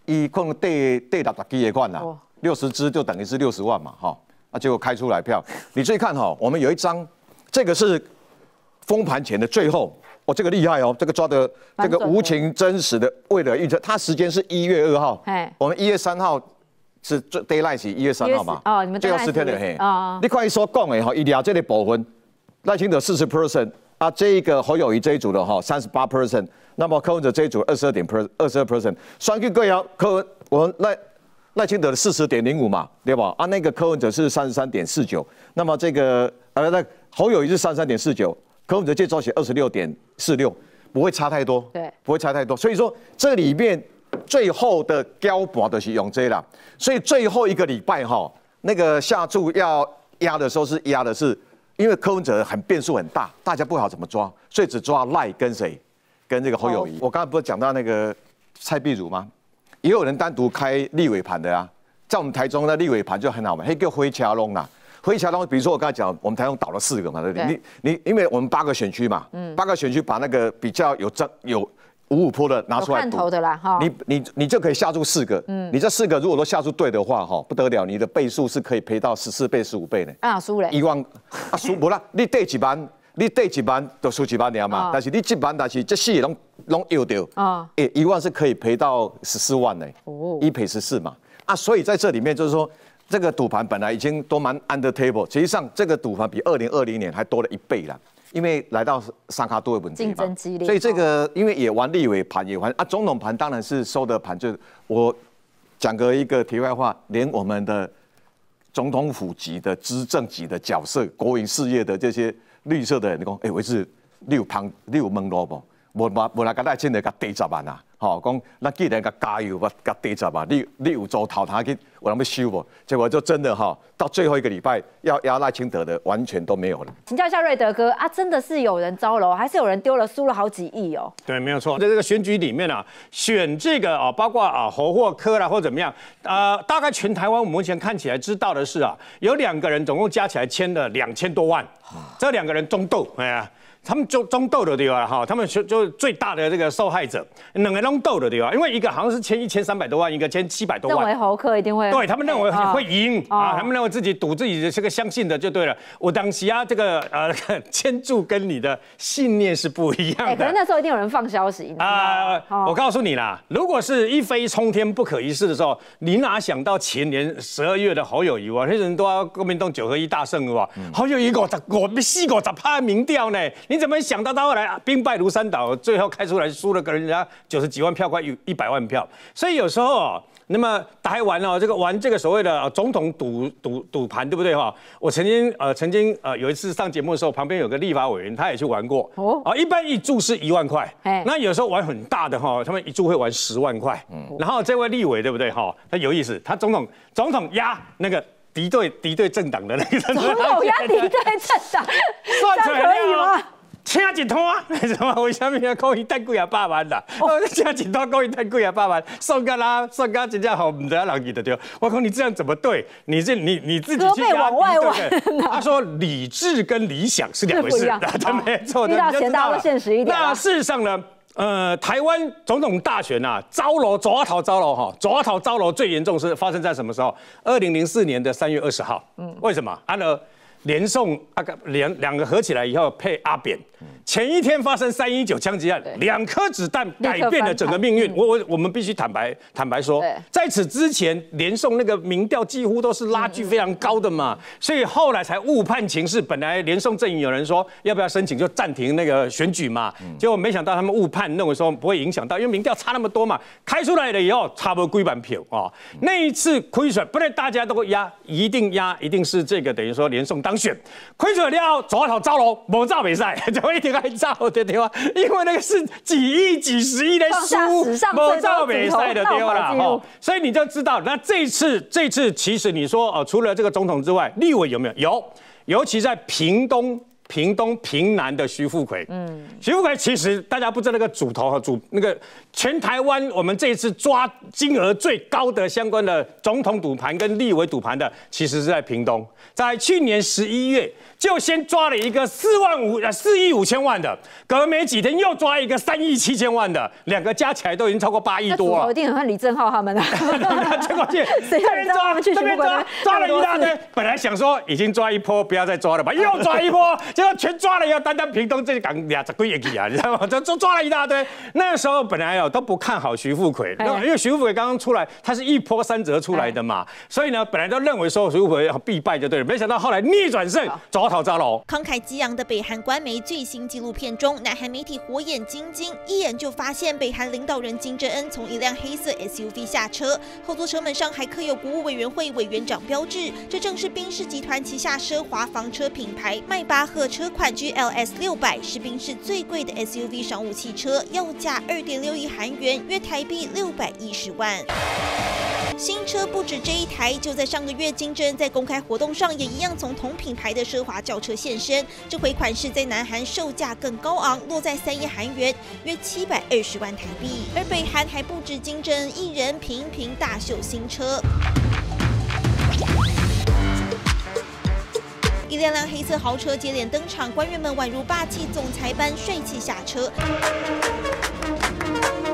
一共对对六十几罐啦，六十支就等于是六十万嘛，哈，啊，结果开出来票，你注意看哈，我们有一张，这个是封盘前的最后，哦，这个厉害哦，这个抓的。这个无情真实的，为了预测，它时间是一月二号，哎，我们一月三号是最 d a y l i g h t 是一月三号嘛，哦，你们最后十天的嘿，哦，你看伊所讲的哈，伊聊这里部分，赖清德四十 percent。啊，这一个侯友谊这一组的哈，三十八 percent，那么柯文哲这一组二十二点 per 二十二 percent，双去各摇，柯文我赖赖清德的四十点零五嘛，对吧？啊，那个柯文哲是三十三点四九，那么这个呃那侯友谊是三十三点四九，柯文哲这招写二十六点四六，不会差太多，对，不会差太多。所以说这里面最后的标榜的是永 J 啦，所以最后一个礼拜哈，那个下注要压的时候是压的是。因为柯文哲很变数很大，大家不好怎么抓，所以只抓赖跟谁，跟这个侯友谊。我刚才不是讲到那个蔡碧如吗？也有人单独开立委盘的啊，在我们台中的立委盘就很好嘛，黑叫灰桥龙啊。灰桥龙，比如说我刚才讲，我们台中倒了四个嘛，对不对？你你因为我们八个选区嘛，八个选区把那个比较有正有五五坡的拿出来看头的啦，哈。你你你就可以下注四个，嗯，你这四个如果都下注对的话，哈，不得了，你的倍数是可以赔到十四倍、十五倍的。啊，输了！一万啊，输不啦？你对几班？你对几班都输几班了嘛？但是你这班但是这四个拢拢有掉啊，诶，一万是可以赔到十四万呢，哦，一赔十四嘛。啊，所以在这里面就是说，这个赌盘本来已经都蛮 under table，实际上这个赌盘比二零二零年还多了一倍了，因为来到三卡多的问题竞争激烈，所以这个因为也玩立委盘也玩啊，总统盘当然是收的盘，就是我讲个一个题外话，连我们的总统府级的执政级的角色，国营事业的这些。绿色的人讲，哎，我是你有旁你有门路不？无无无来甲来，真的甲第十万啊！吼，讲那既然甲加油，吧甲第十万，你你有做头他去，我能不收不？结果就真的哈，到最后一个礼拜要要赖清德的，完全都没有了。请教一下瑞德哥啊，真的是有人招了，还是有人丢了输了好几亿哦？对，没有错，在这个选举里面啊，选这个啊，包括啊侯或科啦，或怎么样，呃，大概全台湾我们目前看起来知道的是啊，有两个人总共加起来签了两千多万，这两个人中斗，哎呀。他们就中斗的对吧？哈，他们就就最大的这个受害者，两个中斗的对吧？因为一个好像是签一千三百多万，一个签七百多万。认为侯克一定会对他们认为会赢啊，他们认为自己赌自己的这个相信的就对了。我当时啊，这个 [laughs] 呃签注跟你的信念是不一样的。可是那时候一定有人放消息啊！我告诉你啦，如果是一飞冲天不可一世的时候，你哪想到前年十二月的侯友谊啊，那人都要国民党九合一大胜哇，侯友谊五十五四五十趴民调呢？你怎么想到他后来兵败如山倒，最后开出来输了跟人家九十几万票，快一一百万票。所以有时候，那么打完了这个玩这个所谓的总统赌赌赌盘，对不对哈？我曾经呃曾经呃有一次上节目的时候，旁边有个立法委员，他也去玩过哦。啊，一般一注是一万块，那有时候玩很大的哈，他们一注会玩十万块。然后这位立委对不对哈？他有意思，他总统总统压那个敌对敌对政党的那个总统压敌对政党，[laughs] 算可以吗？请一通啊？[laughs] 为什么？为什么要讲伊贷几啊百万啦？我请一摊讲伊贷几啊百万，送个啦，送个真正好唔得人记得对。我讲你这样怎么对？你这你你自己去压低对 [laughs] 他说理智跟理想是两回事，他没错的。遇到钱大了现实一点。那事实上呢？呃，台湾总统大选呐，招楼左逃招楼哈，左逃招楼最严重是发生在什么时候？二零零四年的三月二十号。嗯，为什么？安了。连送阿个两两个合起来以后配阿扁，前一天发生三一九枪击案，两颗子弹改变了整个命运。我我我们必须坦白坦白说，在此之前连送那个民调几乎都是拉距非常高的嘛，所以后来才误判情势。本来连送阵营有人说要不要申请就暂停那个选举嘛，结果没想到他们误判，认为说不会影响到，因为民调差那么多嘛，开出来了以后差不多归板票啊。那一次亏损，不然大家都压，一定压，一定是这个等于说连送当。选。亏损了，左头招楼，无照比赛，[laughs] 就一定爱照对对吧？因为那个是几亿、几十亿的输，某照比赛的对啦哈。所以你就知道，那这次这次其实你说哦，除了这个总统之外，立委有没有？有，尤其在屏东。屏东屏南的徐富奎，嗯，徐富奎其实大家不知道那个主头和主那个全台湾我们这一次抓金额最高的相关的总统赌盘跟立委赌盘的，其实是在屏东，在去年十一月。就先抓了一个四万五呃四亿五千万的，隔没几天又抓一个三亿七千万的，两个加起来都已经超过八亿多了。我一定很恨李正浩他们的，结果去这边抓，这边抓，抓了一大堆。本来想说已经抓一波，不要再抓了吧，又抓一波，结果全抓了，要单单屏东这港两十个亿啊，你知道吗？就就抓了一大堆。那时候本来哦都不看好徐富奎，因为徐富奎刚刚出来，他是一波三折出来的嘛，所以呢本来都认为说徐富奎必败就对了，没想到后来逆转胜，走。逃招喽！慷慨激昂的北韩官媒最新纪录片中，南韩媒体火眼金睛，一眼就发现北韩领导人金正恩从一辆黑色 SUV 下车，后座车门上还刻有国务委员会委员长标志，这正是宾士集团旗下奢华房车品牌迈巴赫车款 GLS 六百，是宾士最贵的 SUV 商务汽车，要价二点六亿韩元，约台币六百一十万。新车不止这一台，就在上个月，金正恩在公开活动上也一样从同品牌的奢华轿车现身。这回款式在南韩售价更高昂，落在三亿韩元，约七百二十万台币。而北韩还不止金正一人频频大秀新车。一辆辆黑色豪车接连登场，官员们宛如霸气总裁般帅气下车。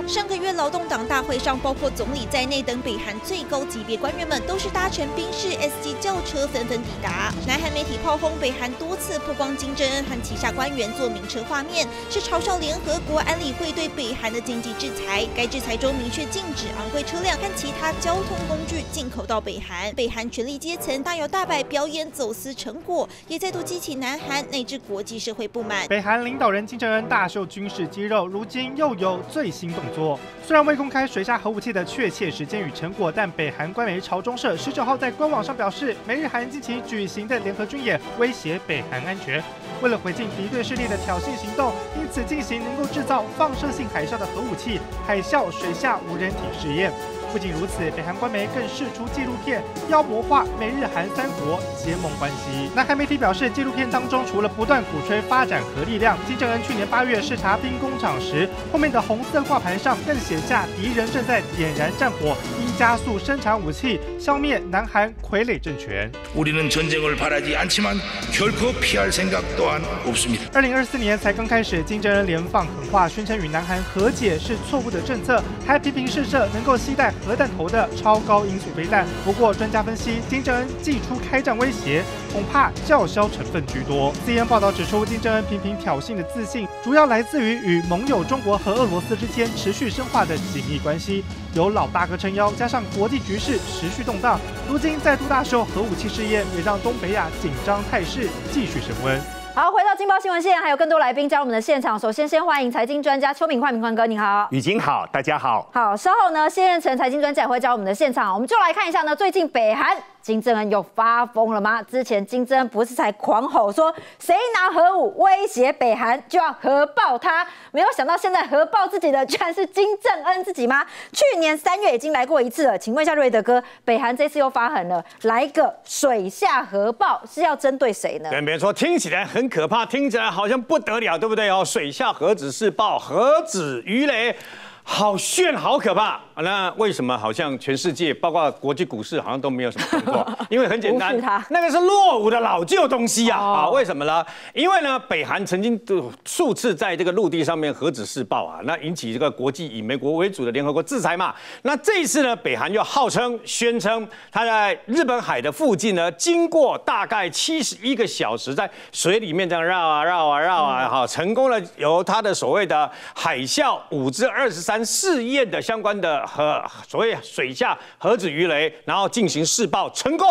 上个月劳动党大会上，包括总理在内等北韩最高级别官员们都是搭乘宾士 S 级轿车纷纷抵达。南韩媒体炮轰北韩多次曝光金正恩和旗下官员坐名车画面，是嘲笑联合国安理会对北韩的经济制裁。该制裁中明确禁止昂贵车辆和其他交通工具进口到北韩。北韩权力阶层大摇大摆表演走私成果，也再度激起南韩乃至国际社会不满。北韩领导人金正恩大秀军事肌肉，如今又有最新动作。虽然未公开水下核武器的确切时间与成果，但北韩官媒朝中社十九号在官网上表示，美日韩近期举行的联合军演威胁北韩安全。为了回敬敌对势力的挑衅行动，因此进行能够制造放射性海啸的核武器——海啸水下无人体试验。不仅如此，北韩官媒更释出纪录片，妖魔化美日韩三国结盟关系。南韩媒体表示，纪录片当中除了不断鼓吹发展核力量，金正恩去年八月视察兵工厂时，后面的红色挂牌上更写下敌人正在点燃战火，应加速生产武器，消灭南韩傀儡政权。우리는전쟁을바라지않지만결코피할생각또한없습니다二零二四年才刚开始，金正恩连放狠话，宣称与南韩和解是错误的政策，还批评试射能够携带。 核弹头的超高音速飞弹。不过，专家分析，金正恩祭出开战威胁，恐怕叫嚣成分居多。CNN 报道指出，金正恩频频挑衅的自信，主要来自于与盟友中国和俄罗斯之间持续深化的紧密关系。有老大哥撑腰，加上国际局势持续动荡，如今再度大秀核武器试验，也让东北亚紧张态势继续升温。好，回到金报新闻线，还有更多来宾加入我们的现场。首先，先欢迎财经专家邱敏焕，敏焕哥，你好。雨晴好，大家好。好，稍后呢，谢彦成财经专家也会加入我们的现场，我们就来看一下呢，最近北韩。金正恩又发疯了吗？之前金正恩不是才狂吼说，谁拿核武威胁北韩就要核爆他？没有想到现在核爆自己的居然是金正恩自己吗？去年三月已经来过一次了，请问一下瑞德哥，北韩这次又发狠了，来个水下核爆，是要针对谁呢？对，没错，听起来很可怕，听起来好像不得了，对不对哦？水下核子试爆，核子鱼雷。好炫，好可怕！那为什么好像全世界，包括国际股市，好像都没有什么动作？[laughs] 因为很简单，那个是落伍的老旧东西啊！啊，为什么呢？因为呢，北韩曾经都数次在这个陆地上面核子试爆啊，那引起这个国际以美国为主的联合国制裁嘛。那这一次呢，北韩又号称宣称他在日本海的附近呢，经过大概七十一个小时在水里面这样绕啊绕啊绕啊，哈，成功了由他的所谓的海啸五至二十。三试验的相关的和所谓水下核子鱼雷，然后进行试爆成功，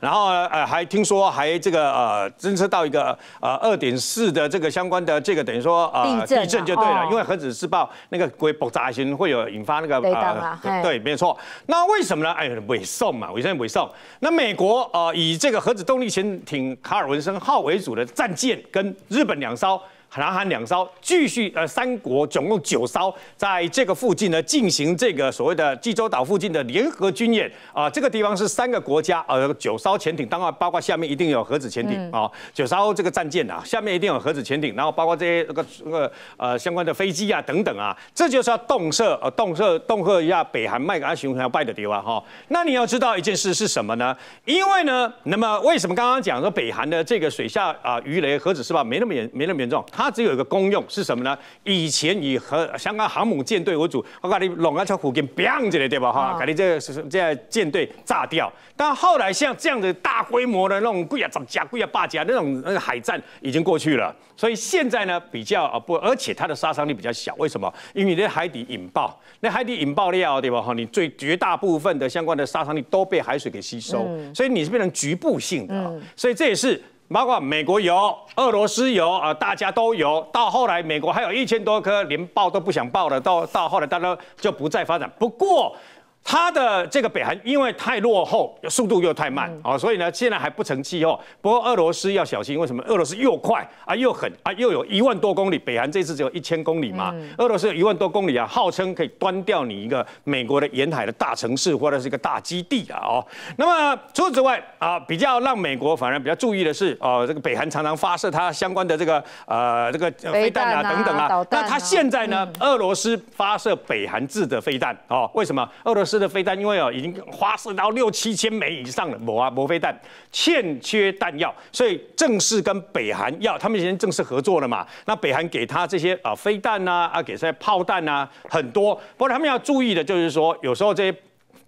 然后呃还听说还这个呃侦测到一个呃二点四的这个相关的这个等于说呃地震就对了，因为核子试爆那个会爆炸型会有引发那个呃对没错。那为什么呢？哎，尾送嘛，尾送尾送。那美国呃以这个核子动力潜艇卡尔文森号为主的战舰跟日本两艘。南韩两艘继续，呃，三国总共九艘在这个附近呢进行这个所谓的济州岛附近的联合军演啊。这个地方是三个国家，呃，九艘潜艇，当然包括下面一定有核子潜艇啊，九艘这个战舰啊，下面一定有核子潜艇，然后包括这些那个那个呃相关的飞机啊等等啊，这就是要动射，呃，动射动吓一下北韩麦克阿雄要拜的地方哈。那你要知道一件事是什么呢？因为呢，那么为什么刚刚讲说北韩的这个水下啊鱼雷核子是吧，没那么严，没那么严重？它只有一个功用是什么呢？以前以和香港航母舰队为主，我把你弄啊，在附近，bang 起来对吧？哈，把你这个这舰队炸掉。但后来像这样的大规模的那种贵啊涨价、贵啊霸价那种那个海战已经过去了，所以现在呢比较啊不，而且它的杀伤力比较小。为什么？因为你在海底引爆，那海底引爆料对吧？哈，你最绝大部分的相关的杀伤力都被海水给吸收，所以你是变成局部性的。所以这也是。包括美国有，俄罗斯有啊，大家都有。到后来，美国还有一千多颗，连报都不想报了。到到后来，大家就不再发展。不过，它的这个北韩因为太落后，速度又太慢哦，所以呢现在还不成气候。不过俄罗斯要小心，为什么？俄罗斯又快啊又狠啊，又有一万多公里，北韩这次只有一千公里嘛，俄罗斯有一万多公里啊，号称可以端掉你一个美国的沿海的大城市或者是一个大基地啊哦。那么除此之外啊，比较让美国反而比较注意的是哦，这个北韩常常发射它相关的这个呃这个飞弹啊等等啊，那它现在呢，俄罗斯发射北韩制的飞弹哦，为什么？俄罗斯的飞弹因为啊已经发射到六七千枚以上了，某啊某飞弹欠缺弹药，所以正式跟北韩要，他们已经正式合作了嘛。那北韩给他这些啊飞弹呐啊给这些炮弹呐很多，不过他们要注意的就是说，有时候这些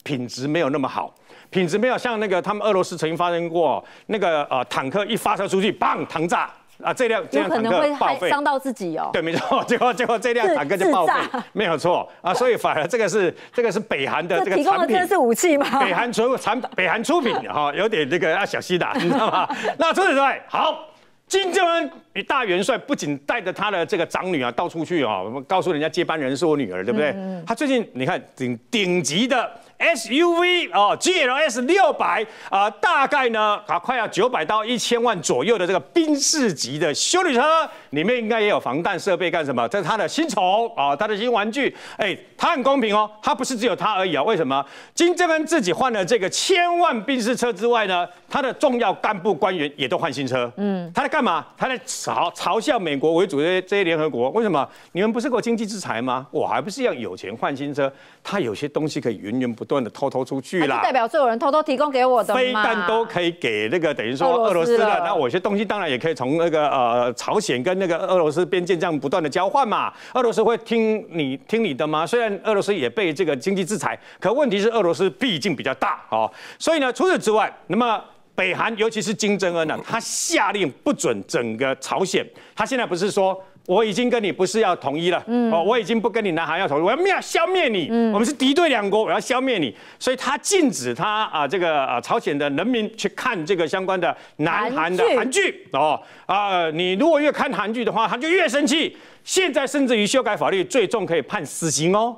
品质没有那么好。品质没有像那个他们俄罗斯曾经发生过那个呃坦克一发射出去，砰，膛炸啊！这辆这辆坦有可能会克报废，伤到自己哦。对，没错，[laughs] 结果结果这辆坦克就报废没有错啊，所以反而这个是这个是北韩的这个产品这是武器吗？北韩出产北韩出品哈，有点这个要小心的，你知道吗？那除此之外，好。金正恩大元帅不仅带着他的这个长女啊到处去啊，告诉人家接班人是我女儿，对不对？嗯他最近你看顶顶级的 SUV 哦，GLS 六百啊，大概呢啊快要九百到一千万左右的这个宾士级的修理车，里面应该也有防弹设备干什么？这是他的新宠啊，他的新玩具。哎，他很公平哦，他不是只有他而已啊。为什么？金正恩自己换了这个千万宾士车之外呢，他的重要干部官员也都换新车。嗯，他在干嘛？他在嘲嘲笑美国为主的这些联合国。为什么？你们不是给我经济制裁吗？我还不是一样有钱换新车？他有些东西可以源源不断的偷偷出去啦。代表所有人偷偷提供给我的嘛飞弹都可以给那个等于说俄俄罗斯的，那我有些东西当然也可以从那个呃朝鲜跟那这个俄罗斯边境这样不断的交换嘛。俄罗斯会听你听你的吗？虽然俄罗斯也被这个经济制裁，可问题是俄罗斯毕竟比较大哦，所以呢，除此之外，那么。北韩，尤其是金正恩呢、他下令不准整个朝鲜。他现在不是说我已经跟你不是要统一了，哦，我已经不跟你南韩要统一，我要灭消灭你，我们是敌对两国，我要消灭你，所以他禁止他啊这个啊朝鲜的人民去看这个相关的南韩的韩韩剧哦啊，你如果越看韩剧的话，他就越生气。现在甚至于修改法律，最重可以判死刑哦。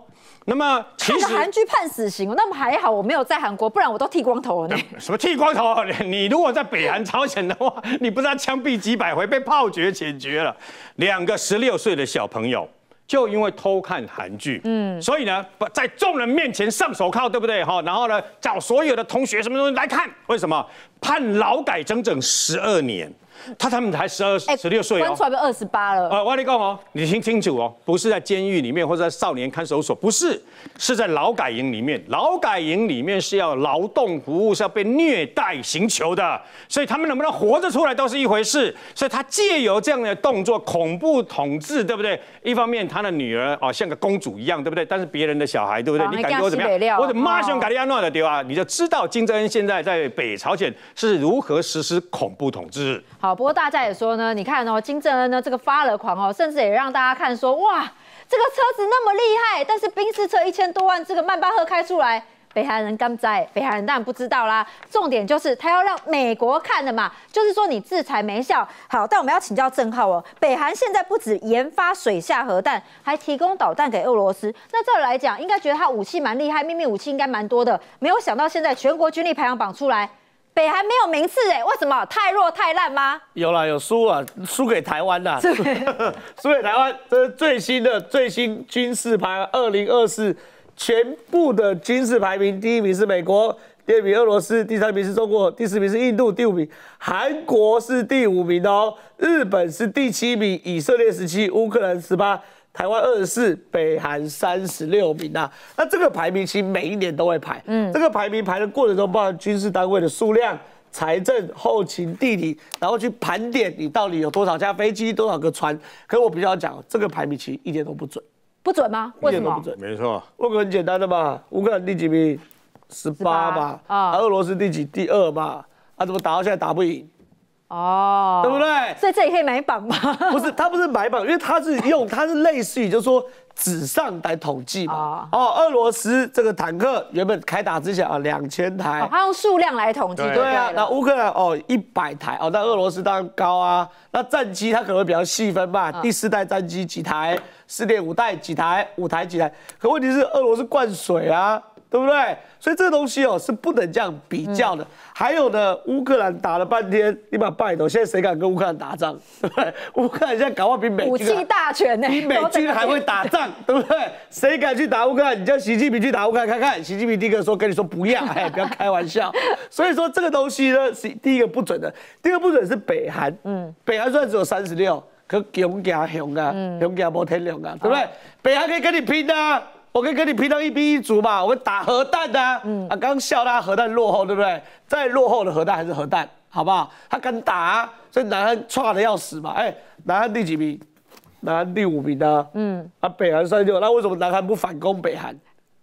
那么其看实韩剧判死刑，那么还好我没有在韩国，不然我都剃光头了呢。什么剃光头？[laughs] 你如果在北韩、朝鲜的话，[laughs] 你不知道枪毙几百回，被炮决解决了。两个十六岁的小朋友。就因为偷看韩剧，嗯，所以呢，不在众人面前上手铐，对不对？哈，然后呢，找所有的同学什么东西来看，为什么判劳改整整十二年？他他们才十二、十六岁哦关出，来不二十八了。呃，我跟你讲哦，你听清楚哦，不是在监狱里面或者在少年看守所，不是，是在劳改营里面。劳改营里面是要劳动服务，是要被虐待刑求的，所以他们能不能活着出来都是一回事。所以他借由这样的动作，恐怖统治，对不对？一方面他的女儿哦像个公主一样，对不对？但是别人的小孩，对不对？啊你感觉我怎么样？我的妈哦熊嘎利亚诺的对吧？你就知道金正恩现在在北朝鲜是如何实施恐怖统治。好，不过大家也说呢，你看哦，金正恩呢这个发了狂哦，甚至也让大家看说，哇，这个车子那么厉害，但是宾士车一千多万，这个曼巴赫开出来。北韩人干在，北韩人当然不知道啦。重点就是他要让美国看的嘛，就是说你制裁没效。好，但我们要请教郑浩哦，北韩现在不止研发水下核弹，还提供导弹给俄罗斯。那这来讲，应该觉得他武器蛮厉害，秘密武器应该蛮多的。没有想到现在全国军力排行榜出来，北韩没有名次哎，为什么？太弱太烂吗？有啦，有输啊，输给台湾啦，对 [laughs] 输给台湾。这是最新的最新军事排二零二四全部的军事排名，第一名是美国，第二名俄罗斯，第三名是中国，第四名是印度，第五名韩国是第五名哦，日本是第七名，以色列十七，乌克兰十八。台湾二十四，北韩三十六名啊。那这个排名其实每一年都会排，嗯，这个排名排的过程中，包含军事单位的数量、财政、后勤、地理，然后去盘点你到底有多少架飞机、多少个船。可我比较讲，这个排名其实一点都不准，不准吗？为什么一点都不？准。没错，问个很简单的嘛，乌克兰第几名？十八嘛，啊，俄罗斯第几？第二嘛，啊，怎么打到现在打不赢？哦，对不对？所以这里可以买榜吗？[laughs] 不是，他不是买榜，因为他是用，[laughs] 他是类似于就是说纸上来统计嘛。哦，俄罗斯这个坦克原本开打之前啊两千台，哦他用数量来统计，对对啊，那乌克兰哦一百台哦，那俄罗斯当然高啊。那战机它可能会比较细分嘛，嗯第四代战机几台，四点五代几台，五台几台。可问题是俄罗斯灌水啊，对不对？所以这个东西哦是不能这样比较的。还有呢，乌克兰打了半天，你把拜登，现在谁敢跟乌克兰打仗？对不对？乌克兰现在搞不好比美军武器大全呢，比美军还会打仗，对不对？谁敢去打乌克兰？你叫习近平去打乌克兰看看。习近平第一个说跟你说不要，[laughs] 哎，不要开玩笑。所以说这个东西呢是第一个不准的，第二个不准是北韩。嗯，北韩虽然只有三十六，可勇加雄啊，勇加摩天龙啊，对不对？北韩可以跟你拼啊。我可以跟你拼到一兵一卒嘛？我们打核弹的，啊，刚笑他核弹落后，对不对？再落后的核弹还是核弹，好不好？他敢打，所以南韩差的要死嘛。哎，南韩第几名？南韩第五名啊，嗯，啊，北韩三六，那为什么南韩不反攻北韩？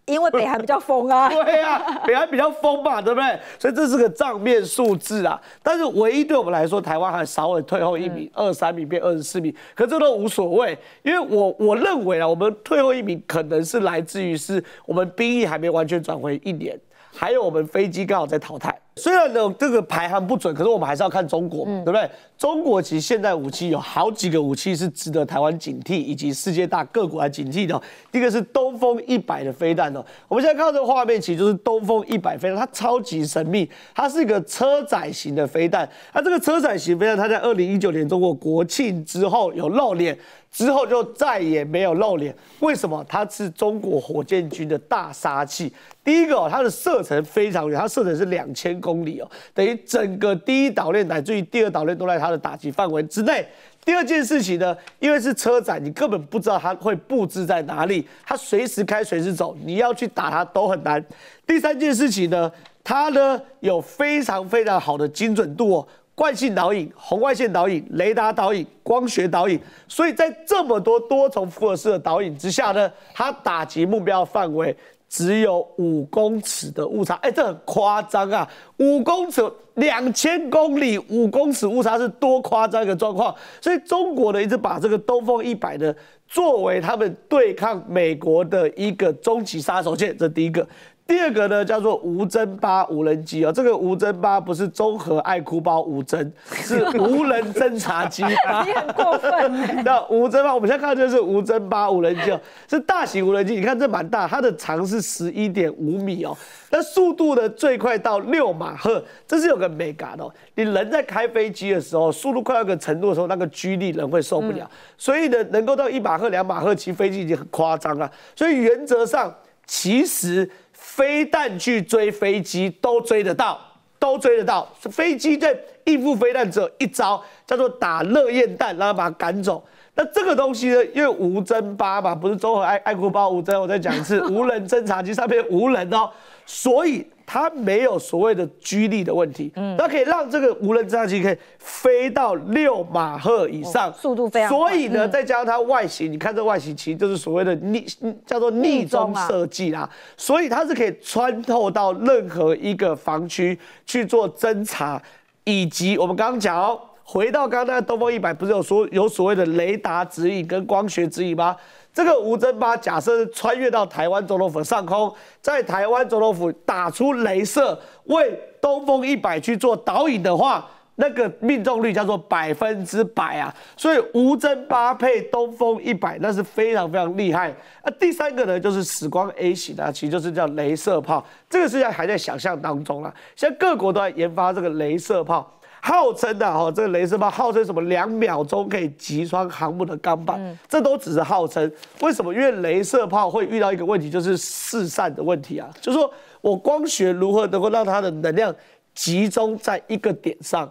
因为北韩比较疯啊，[laughs] 对啊，北韩比较疯嘛，对不对？所以这是个账面数字啊。但是唯一对我们来说，台湾还稍微退后一名，二三名变二十四名，可这都无所谓，因为我我认为啊，我们退后一名可能是来自于是我们兵役还没完全转回一年，还有我们飞机刚好在淘汰。虽然呢这个排行不准，可是我们还是要看中国，对不对？中国其实现在武器有好几个武器是值得台湾警惕，以及世界大各国来警惕的。第一个是东风一百的飞弹哦，我们现在看到这个画面，其实就是东风一百飞弹，它超级神秘，它是一个车载型的飞弹。那这个车载型飞弹，它在二零一九年中国国庆之后有露脸，之后就再也没有露脸。为什么？它是中国火箭军的大杀器。第一个，它的射程非常远，它射程是两千公里哦，等于整个第一岛链乃至于第二岛链都在它的打击范围之内。第二件事情呢，因为是车载，你根本不知道它会布置在哪里，它随时开随时走，你要去打它都很难。第三件事情呢，它呢有非常非常好的精准度哦，惯性导引、红外线导引、雷达导引、光学导引，所以在这么多多重复合式的导引之下呢，它打击目标范围。只有五公尺的误差，哎，这很夸张啊！五公尺，两千公里，五公尺误差是多夸张一个状况。所以中国呢，一直把这个东风一百呢作为他们对抗美国的一个终极杀手锏，这第一个。第二个呢，叫做无侦八无人机哦，这个无侦八不是综合爱哭包无侦，是无人侦察机。[laughs] 你很过分。那无侦八，我们现在看到就是无侦八无人机哦，是大型无人机。你看这蛮大，它的长是十一点五米哦，那速度呢最快到六马赫，这是有个美感的。你人在开飞机的时候，速度快到一个程度的时候，那个居力人会受不了，所以呢，能够到一马赫、两马赫骑飞机已经很夸张了。所以原则上，其实。飞弹去追飞机都追得到，都追得到。飞机在应付飞弹只有一招，叫做打热焰弹，然后把它赶走。那这个东西呢，因为无侦八嘛，不是综合爱爱国包无侦，我再讲一次，无人侦察机上面无人哦，所以。它没有所谓的居力的问题，嗯，它可以让这个无人侦察机可以飞到六马赫以上，速度非常。所以呢，再加上它外形，你看这外形其实就是所谓的逆，叫做逆中设计啦。所以它是可以穿透到任何一个防区去做侦查，以及我们刚刚讲哦，回到刚刚那个东风一百，不是有说有所谓的雷达指引跟光学指引吗？这个无侦八假设穿越到台湾总统府上空，在台湾总统府打出镭射，为东风一百去做导引的话，那个命中率叫做百分之百啊！所以无侦八配东风一百，那是非常非常厉害。那第三个呢，就是时光 A 型啊，其实就是叫镭射炮，这个现在还在想象当中了。现在各国都在研发这个镭射炮。号称的哈，这个镭射炮号称什么？两秒钟可以击穿航母的钢板，这都只是号称。为什么？因为镭射炮会遇到一个问题，就是四散的问题啊。就是说我光学如何能够让它的能量集中在一个点上，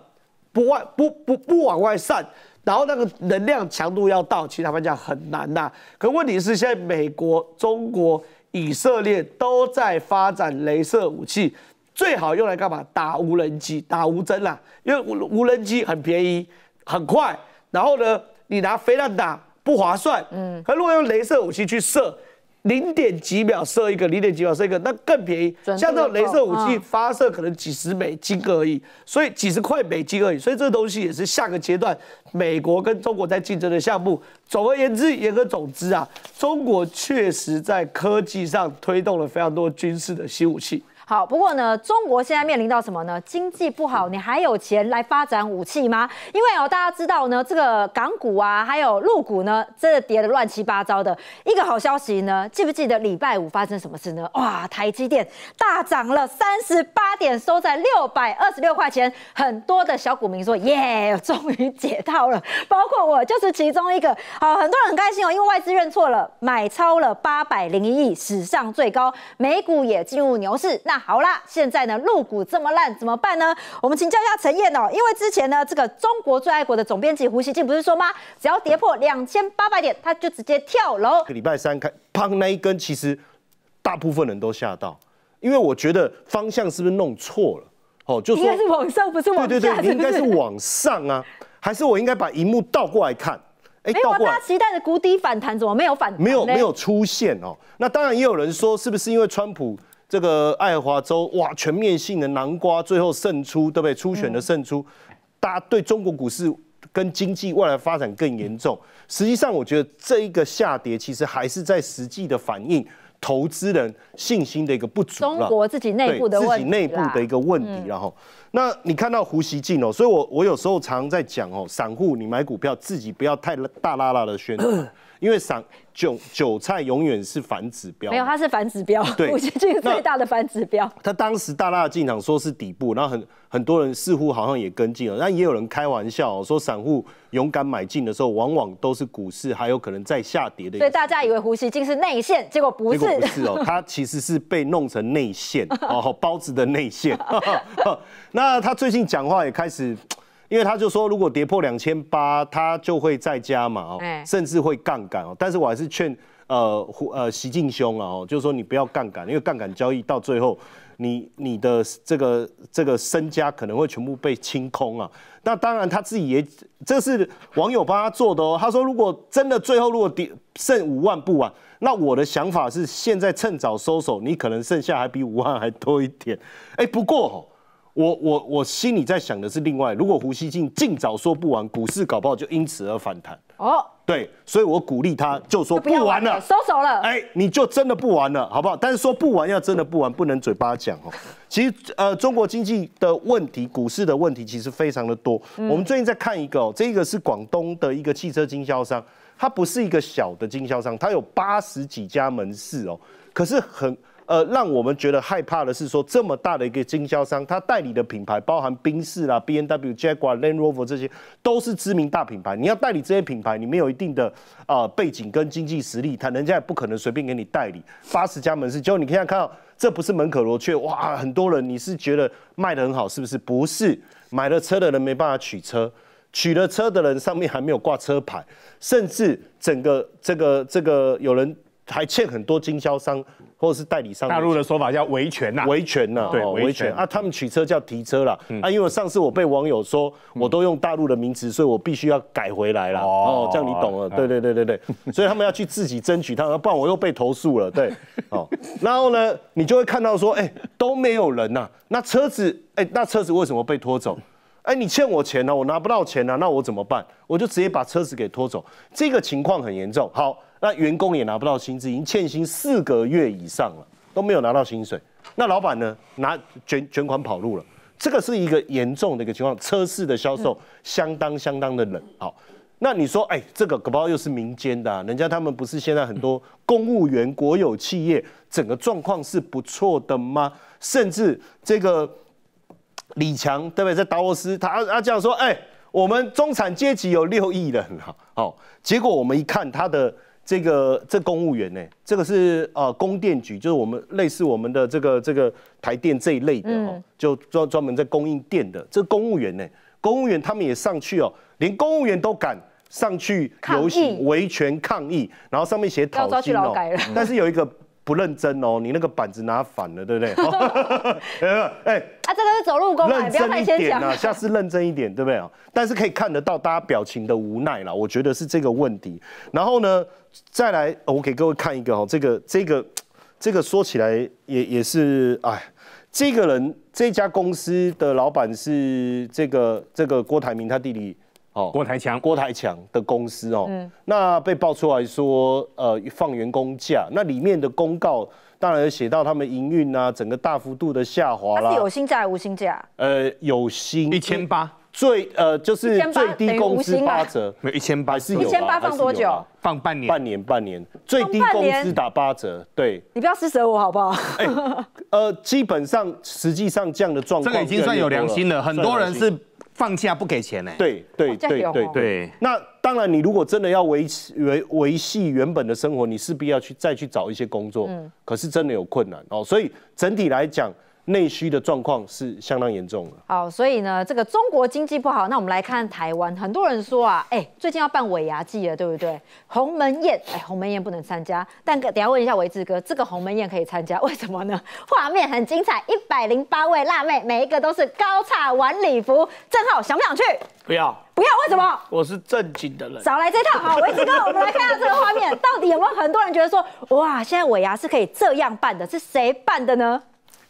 不外不不不往外散，然后那个能量强度要到，其他方向很难呐。可问题是现在美国、中国、以色列都在发展镭射武器。最好用来干嘛？打无人机，打无针啦。因为无无人机很便宜，很快。然后呢，你拿飞弹打不划算。嗯。可如果用镭射武器去射，零点几秒射一个，零点几秒射一个，那更便宜。像这种镭射武器发射可能几十美金而已，所以几十块美金而已。所以这个东西也是下个阶段美国跟中国在竞争的项目。总而言之，言而总之啊，中国确实在科技上推动了非常多军事的新武器。好，不过呢，中国现在面临到什么呢？经济不好，你还有钱来发展武器吗？因为哦，大家知道呢，这个港股啊，还有陆股呢，真的跌得乱七八糟的。一个好消息呢，记不记得礼拜五发生什么事呢？哇，台积电大涨了三十八点，收在六百二十六块钱。很多的小股民说，耶，终于解套了，包括我就是其中一个。好，很多人很开心哦，因为外资认错了，买超了八百零一亿，史上最高，美股也进入牛市。那好啦，现在呢，陆股这么烂，怎么办呢？我们请教一下陈燕哦，因为之前呢，这个中国最爱国的总编辑胡锡进不是说吗？只要跌破两千八百点，他就直接跳楼。礼拜三开，砰那一根，其实大部分人都吓到，因为我觉得方向是不是弄错了？哦，就应该是往上，不是往下。对对对，应该是往上啊，还是我应该把荧幕倒过来看？哎，倒过来。大家期待的谷底反弹怎么没有反？没有没有出现哦。那当然也有人说，是不是因为川普？这个爱荷华州哇，全面性的南瓜最后胜出，对不对？初选的胜出，大家对中国股市跟经济未来发展更严重。实际上，我觉得这一个下跌其实还是在实际的反映投资人信心的一个不足中国自己内部的自己内部的一个问题，然后，那你看到胡锡进哦，所以我我有时候常常在讲哦，散户你买股票自己不要太大拉拉的宣传。因为散韭韭菜永远是反指标，没有，它是反指标，对，五星是最大的反指标。他当时大大的进场说是底部，然后很很多人似乎好像也跟进了，但也有人开玩笑说，散户勇敢买进的时候，往往都是股市还有可能再下跌的。所以大家以为胡锡进是内线，结果不是，不是哦，[laughs] 他其实是被弄成内线哦，包子的内线。[laughs] 那他最近讲话也开始。因为他就说，如果跌破两千八，他就会再加嘛，哦，甚至会杠杆哦。但是我还是劝呃呃习近兄啊，哦，就是说你不要杠杆，因为杠杆交易到最后，你你的这个这个身家可能会全部被清空啊。那当然他自己也，这是网友帮他做的哦。他说，如果真的最后如果跌剩五万不晚，那我的想法是现在趁早收手，你可能剩下还比五万还多一点。哎，不过。我我我心里在想的是另外，如果胡锡进尽早说不玩，股市搞不好就因此而反弹。哦，对，所以我鼓励他就说不玩了，收手了。哎，你就真的不玩了，好不好？但是说不玩要真的不玩，不能嘴巴讲哦。其实呃，中国经济的问题，股市的问题其实非常的多。我们最近在看一个，哦，这个是广东的一个汽车经销商，它不是一个小的经销商，它有八十几家门市哦，可是很。呃，让我们觉得害怕的是说，这么大的一个经销商，他代理的品牌包含宾士啦、B N W、Jaguar、Land Rover 这些，都是知名大品牌。你要代理这些品牌，你没有一定的啊背景跟经济实力，他人家也不可能随便给你代理。八十家门市，结果你现在看到，这不是门可罗雀，哇，很多人你是觉得卖的很好，是不是？不是，买了车的人没办法取车，取了车的人上面还没有挂车牌，甚至整个这个这个有人还欠很多经销商。或者是代理商，大陆的说法叫维权呐，维权呐，对，维权。啊，他们取车叫提车了啊，因为上次我被网友说，我都用大陆的名词，所以我必须要改回来了哦，这样你懂了，对对对对对，[laughs] 所以他们要去自己争取，他不然我又被投诉了，对，[laughs] 哦，然后呢，你就会看到说，哎，都没有人呐，那车子，哎，那车子为什么被拖走？哎，你欠我钱呢，我拿不到钱呢，那我怎么办？我就直接把车子给拖走，这个情况很严重。好。那员工也拿不到薪资，已经欠薪四个月以上了，都没有拿到薪水。那老板呢，拿卷卷款跑路了，这个是一个严重的一个情况。车市的销售相当相当的冷。好，那你说，哎，这个可不好又是民间的，人家他们不是现在很多公务员、国有企业，整个状况是不错的吗？甚至这个李强，对不对？在达沃斯，他他这样说，哎，我们中产阶级有六亿人，哈，好，结果我们一看他的。这个这公务员呢，这个是呃供电局，就是我们类似我们的这个这个台电这一类的哦，就专专门在供应电的。这公务员呢，公务员他们也上去哦，连公务员都敢上去游行维权抗议，然后上面写讨薪哦，但是有一个。不认真哦，你那个板子拿反了，对不对？[laughs] [laughs] 哎，啊，这个是走路工，认真一点啊，[laughs] 下次认真一点，对不对啊？但是可以看得到大家表情的无奈啦，我觉得是这个问题。然后呢，再来，我给各位看一个哦，这个这个这个说起来也也是，哎，这个人这家公司的老板是这个这个郭台铭他弟弟。哦，郭台强，郭台强的公司哦，嗯。那被爆出来说，呃，放员工假，那里面的公告，大当然有写到他们营运啊，整个大幅度的下滑啦。它是。有薪假还是无薪假？呃，有薪。一千八，最呃就是最低工资八折，没有一千八。是有啦。1800放还是有多久？放半年，半年半年，最低工资打八折，对。你不要施舍我好不好？呃，基本上实际上这样的状况，这个已经算有良心了。很多人是放假不给钱呢。对对对对对。那当然，你如果真的要维持维维系原本的生活，你势必要去再去找一些工作，嗯可是真的有困难哦。所以整体来讲，内需的状况是相当严重的。好，所以呢，这个中国经济不好，那我们来看台湾。很多人说啊，哎、最近要办尾牙季了，对不对？鸿门宴，哎、鸿门宴不能参加，但等下问一下维志哥，这个鸿门宴可以参加，为什么呢？画面很精彩，一百零八位辣妹，每一个都是高叉晚礼服。正浩想不想去？不要，不要，为什么？我是正经的人。少来这套好，维志哥，我们来看一下这个画面，到底有没有很多人觉得说，哇，现在尾牙是可以这样办的？是谁办的呢？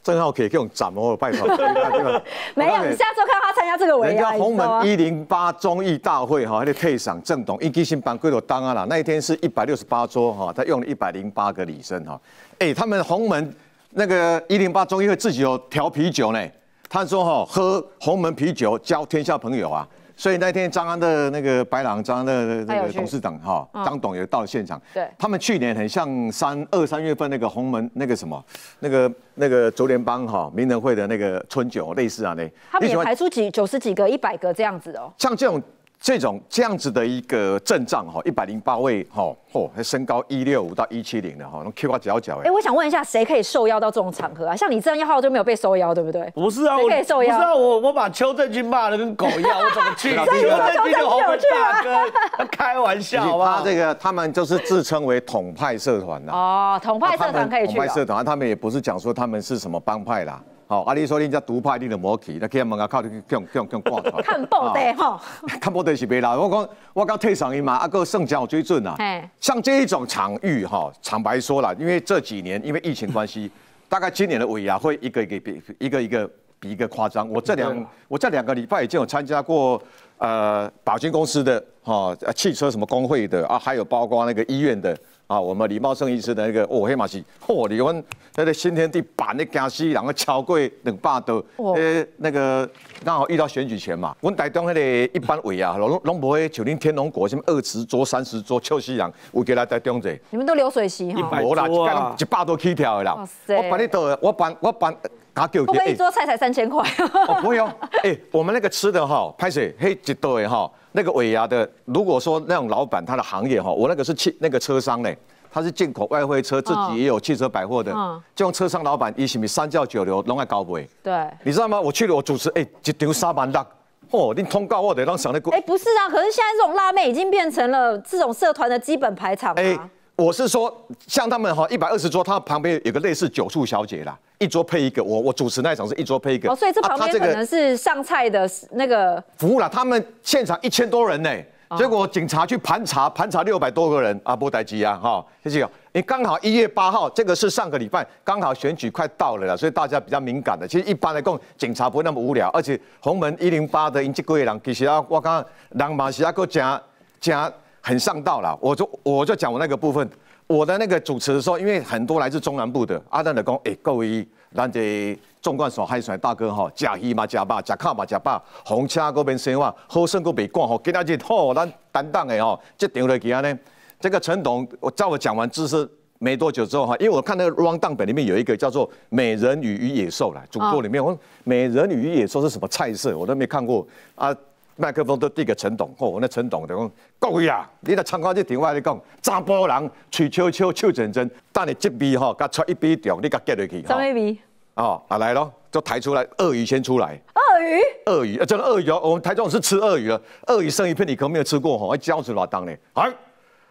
正好可以给我斩哦，拜托。[laughs] [laughs] 没有，你下周看他参加这个尾人牙，家鸿门一零八综艺大会哈，那个退赏郑董一基新班归我当啊啦，那一天是一百六十八桌哈，他用了一百零八个礼生哈，哎，他们鸿门那个一零八综艺会自己有调啤酒呢，他说哈喝鸿门啤酒交天下朋友啊。所以那天张安的那个白狼张安的那个董事长哈，嗯张董也到了现场。对他们去年很像三二三月份那个红门那个什么那个那个竹联帮哈名人会的那个春酒类似啊那。他们也排出几九十几个、一百个这样子哦。像这种这种这样子的一个阵仗哈，一百零八位哈，嚯，还身高一六五到一七零的哈，那 Q 花角角哎、哎。我想问一下，谁可以受邀到这种场合啊？像你这样号就没有被受邀，对不对？不是啊，谁我可以受邀？不是啊，我我把邱正军骂的跟狗一样，我怎么去？[laughs] 邱正军就红门大哥，啊开玩笑好不好他？这个他们就是自称为统派社团啦。哦，统派社团可以去、哦。统派社团，他们也不是讲说他们是什么帮派啦。好，阿丽说人家独派，你的摩去，那去门口靠去用用用挂出来。看报的哈，[laughs] 看不得是别啦，我讲我刚退场一嘛，啊个圣奖有追准啊。哎，像这一种场域哈，坦白说了，因为这几年因为疫情关系，大概今年的尾牙会一个一个比一个一个比一个夸张。我这两我这两个礼拜已经有参加过呃保金公司的哈、呃汽车什么工会的啊，还有包括那个医院的啊，我们李茂盛医师的那个哦黑马戏，嚯、你们那个新天地板的江西，然后超过两百多，呃那个刚好遇到选举前嘛，阮台中那个一般位啊，拢拢无会像恁天龙国什么二十桌、三十桌，笑死人，有给来台中者。你们都流水席哈。无啦，一间一百多起跳的啦我办你到，我办我办，他叫会不会一桌菜才三千块？哦，不会哦。哎、我们那个吃的哈，拍水嘿一道的哈，那个尾牙的，如果说那种老板他的行业哈，我那个是汽那个车商呢，他是进口外汇车，自己也有汽车百货的，嗯这种车商老板，一是不是三教九流拢爱高不？对。你知道吗？我去了，我主持，哎、一场三万六，哦，你通告我得让上那个。哎、不是啊，可是现在这种辣妹已经变成了这种社团的基本排场哎、啊。我是说，像他们哈一百二十桌，他旁边有个类似酒醋小姐啦，一桌配一个。我我主持那一场是一桌配一个。哦，所以这旁边可能是上菜的那个服务啦，他们现场一千多人呢。哦结果警察去盘查，盘查六百多个人啊，波台基啊，哈，谢谢。你刚好一月八号，这个是上个礼拜，刚好选举快到了啦，所以大家比较敏感的。其实一般来讲，警察不会那么无聊，而且红门一零八的因这几个人，其实啊，我刚人嘛是啊个加加很上道了。我就我就讲我那个部分，我的那个主持的时候，因为很多来自中南部的，阿丹的讲，哎，各位，咱这纵贯所海选大哥吼，食鱼嘛食肉，食烤嘛食饱，红车嗰边生活好生佫袂赶吼，今仔日吼，咱担当的吼，这场落去安尼，这个陈董，我在我讲完知识没多久之后哈，因为我看那个 round down 本里面有一个叫做《美人鱼与野兽》啦，主播里面，我说美人鱼与野兽是什么菜色，我都没看过啊。麦克风都递给陈董，哦，那陈董就讲，各位啊，你来参考这电话你讲，查甫人嘴悄悄，手真真，等你这味吼，甲出一杯中，你甲接落去。什么鱼？哦，啊来咯，就抬出来，鳄鱼先出来。鳄鱼？鳄鱼，呃，真的鳄鱼哦，我们台中是吃鳄鱼了。鳄鱼生鱼片你可能没有吃过吼，还，胶质老当呢。好，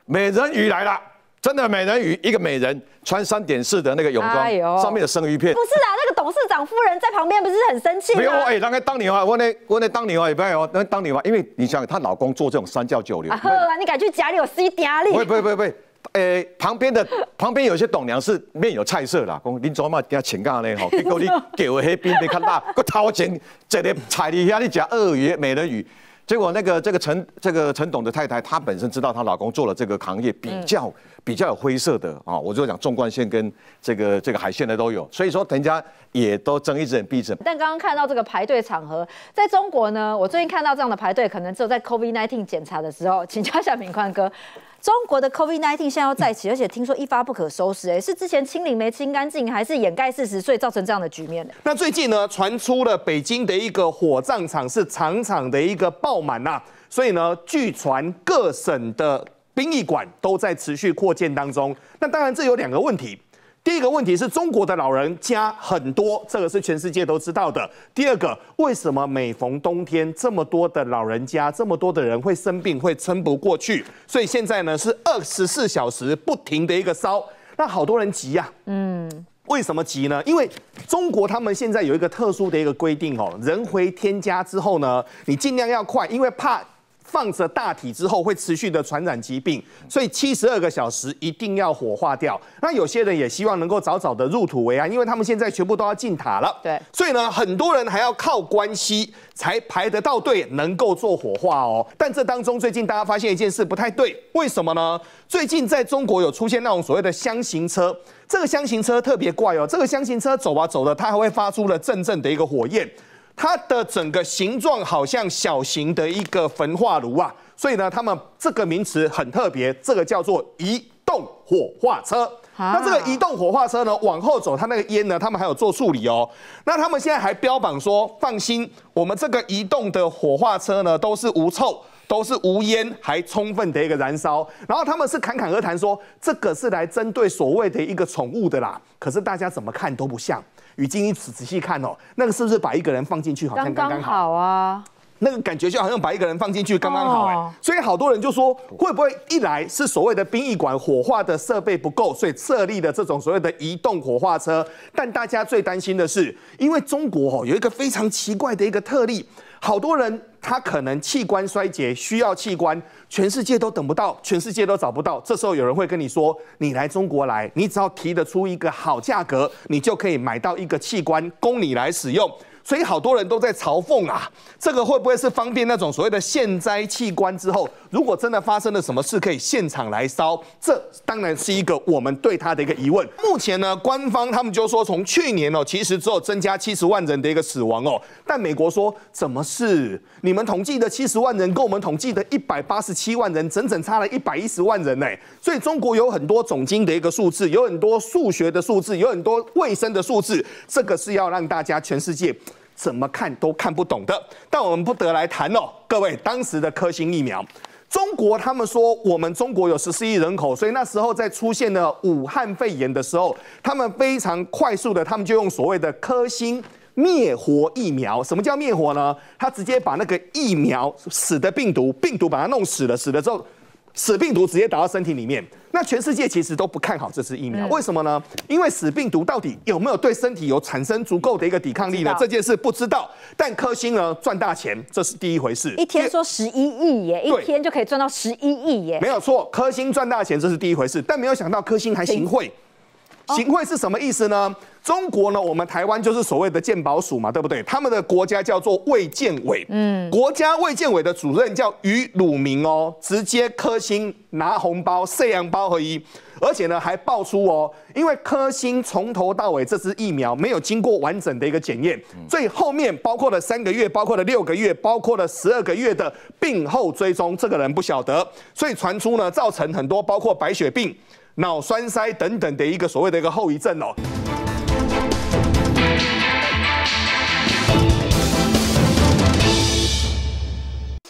美人鱼来了，真的美人鱼，一个美人穿三点式的那个泳装，哎上面的生鱼片不。是啊，那个董事长夫人在旁边不是很生气吗？没有哎，那个当年啊，我那我那当年啊也不要哦，那当年啊，因为你想想，她老公做这种三教九流啊，，呵啊，你敢去家里有 C 点力？不会不会不会不会，诶、旁边的旁边有些董娘是面有菜色啦，讲恁做嘛给他请假呢吼，[laughs] 结果你给我黑边别看大，我掏钱这个菜里遐你讲鳄鱼、美人鱼。结果那个这个陈这个陈董的太太，她本身知道她老公做了这个行业比较、比较有灰色的啊，我就讲纵贯线跟这个这个海线的都有，所以说人家也都睁一只眼闭一只眼。但刚刚看到这个排队场合，在中国呢，我最近看到这样的排队，可能只有在 COVID-19 检查的时候，请教一下明宽哥。中国的 COVID-19 现在要再起，而且听说一发不可收拾，哎，是之前清零没清干净，还是掩盖事实，所以造成这样的局面呢？那最近呢，传出了北京的一个火葬场是场场的一个爆满呐，所以呢，据传各省的殡仪馆都在持续扩建当中。那当然，这有两个问题。第一个问题是中国的老人家很多，这个是全世界都知道的。第二个，为什么每逢冬天这么多的老人家，这么多的人会生病，会撑不过去？所以现在呢是二十四小时不停的一个烧，那好多人急呀。嗯，为什么急呢？因为中国他们现在有一个特殊的一个规定哦，人回天家之后呢，你尽量要快，因为怕。放着大体之后会持续的传染疾病，所以七十二个小时一定要火化掉。那有些人也希望能够早早的入土为安，因为他们现在全部都要进塔了。对，所以呢，很多人还要靠关系才排得到队，能够做火化哦。但这当中最近大家发现一件事不太对，为什么呢？最近在中国有出现那种所谓的箱型车，这个箱型车特别怪哦，这个箱型车走啊走的，它还会发出了阵阵的一个火焰。它的整个形状好像小型的一个焚化炉啊，所以呢，他们这个名词很特别，这个叫做移动火化车。那这个移动火化车呢，往后走，它那个烟呢，他们还有做处理哦。那他们现在还标榜说，放心，我们这个移动的火化车呢，都是无臭，都是无烟，还充分的一个燃烧。然后他们是侃侃而谈说，这个是来针对所谓的一个宠物的啦。可是大家怎么看都不像。雨晶，你仔仔细看哦，那个是不是把一个人放进去，好像刚刚好啊？那个感觉就好像把一个人放进去刚刚好哎，所以好多人就说，会不会一来是所谓的殡仪馆火化的设备不够，所以设立的这种所谓的移动火化车？但大家最担心的是，因为中国哦有一个非常奇怪的一个特例，好多人他可能器官衰竭需要器官，全世界都等不到，全世界都找不到，这时候有人会跟你说，你来中国来，你只要提得出一个好价格，你就可以买到一个器官供你来使用。所以好多人都在嘲讽啊，这个会不会是方便那种所谓的现摘器官之后，如果真的发生了什么事，可以现场来烧？这当然是一个我们对他的一个疑问。目前呢，官方他们就说，从去年哦，其实只有增加七十万人的一个死亡哦，但美国说，怎么是你们统计的七十万人，跟我们统计的一百八十七万人，整整差了一百一十万人呢？所以中国有很多总经的一个数字，有很多数学的数字，有很多卫生的数字，这个是要让大家全世界。怎么看都看不懂的，但我们不得来谈哦。各位，当时的科兴疫苗，中国他们说我们中国有十四亿人口，所以那时候在出现了武汉肺炎的时候，他们非常快速的，他们就用所谓的科兴灭活疫苗。什么叫灭活呢？他直接把那个疫苗死的病毒，病毒把它弄死了，死了之后。死病毒直接打到身体里面，那全世界其实都不看好这支疫苗，为什么呢？因为死病毒到底有没有对身体有产生足够的一个抵抗力呢？这件事不知道。但科兴呢赚大钱，这是第一回事。一天说十一亿耶，一天就可以赚到十一亿耶。没有错，科兴赚大钱，这是第一回事。但没有想到科兴还行贿，行贿是什么意思呢？中国呢，我们台湾就是所谓的鉴宝署嘛，对不对？他们的国家叫做卫健委，嗯，国家卫健委的主任叫于鲁明哦，直接科兴拿红包、塞洋包合一，而且呢还爆出哦，因为科兴从头到尾这支疫苗没有经过完整的一个检验，最后面包括了三个月、包括了六个月、包括了十二个月的病后追踪，这个人不晓得，所以传出呢造成很多包括白血病、脑栓塞等等的一个所谓的一个后遗症哦。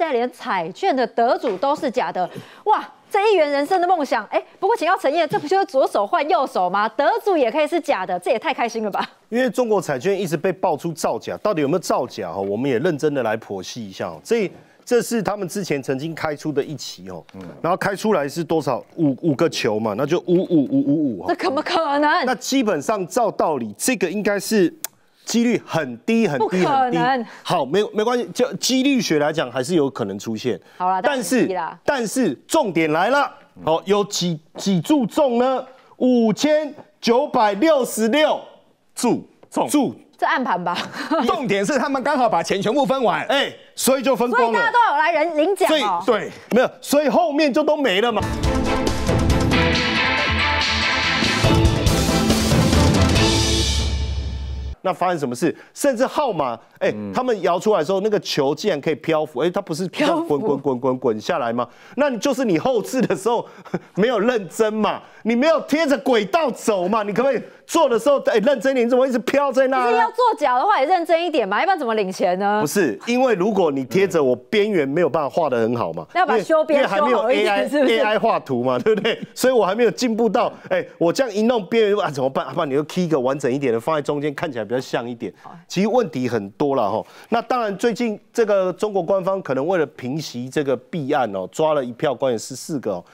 现在连彩券的得主都是假的，哇！这一元人生的梦想，哎，不过请教陈燕，这不就是左手换右手吗？得主也可以是假的，这也太开心了吧？因为中国彩券一直被爆出造假，到底有没有造假？哈，我们也认真的来剖析一下。这这是他们之前曾经开出的一期哦，然后开出来是多少？五五个球嘛，那就五五五五五。这怎么可能？那基本上照道理，这个应该是。几率很低很低很低，好，没没关系，就几率学来讲还是有可能出现。好了，但是但是重点来了，哦，有几几注中呢？五千九百六十六注中注，这暗盘吧？重点是他们刚好把钱全部分完，哎，所以就分光了。所以大家都有来人领奖哦。对，没有，所以后面就都没了嘛。那发生什么事？甚至号码，哎，他们摇出来的时候，那个球竟然可以漂浮，哎，它不是漂滚滚滚滚滚下来吗？那你就是你后置的时候 [laughs] 没有认真嘛，你没有贴着轨道走嘛，你可不可以做的时候哎认真一点？你怎么一直飘在那呢？可是要做脚的话也认真一点嘛，要不然怎么领钱呢？不是，因为如果你贴着我边缘没有办法画的很好嘛，[laughs] 要把修边因为还没有修好一点 AI 是不是 AI 画图嘛，[laughs] 对不对？所以我还没有进步到，哎，我这样一弄边缘啊怎么办？不然你就 key 一个完整一点的放在中间，看起来比较像一点。其实问题很多了哈。那当然，最近这个中国官方可能为了平息这个弊案哦，抓了一票官员十四个哦。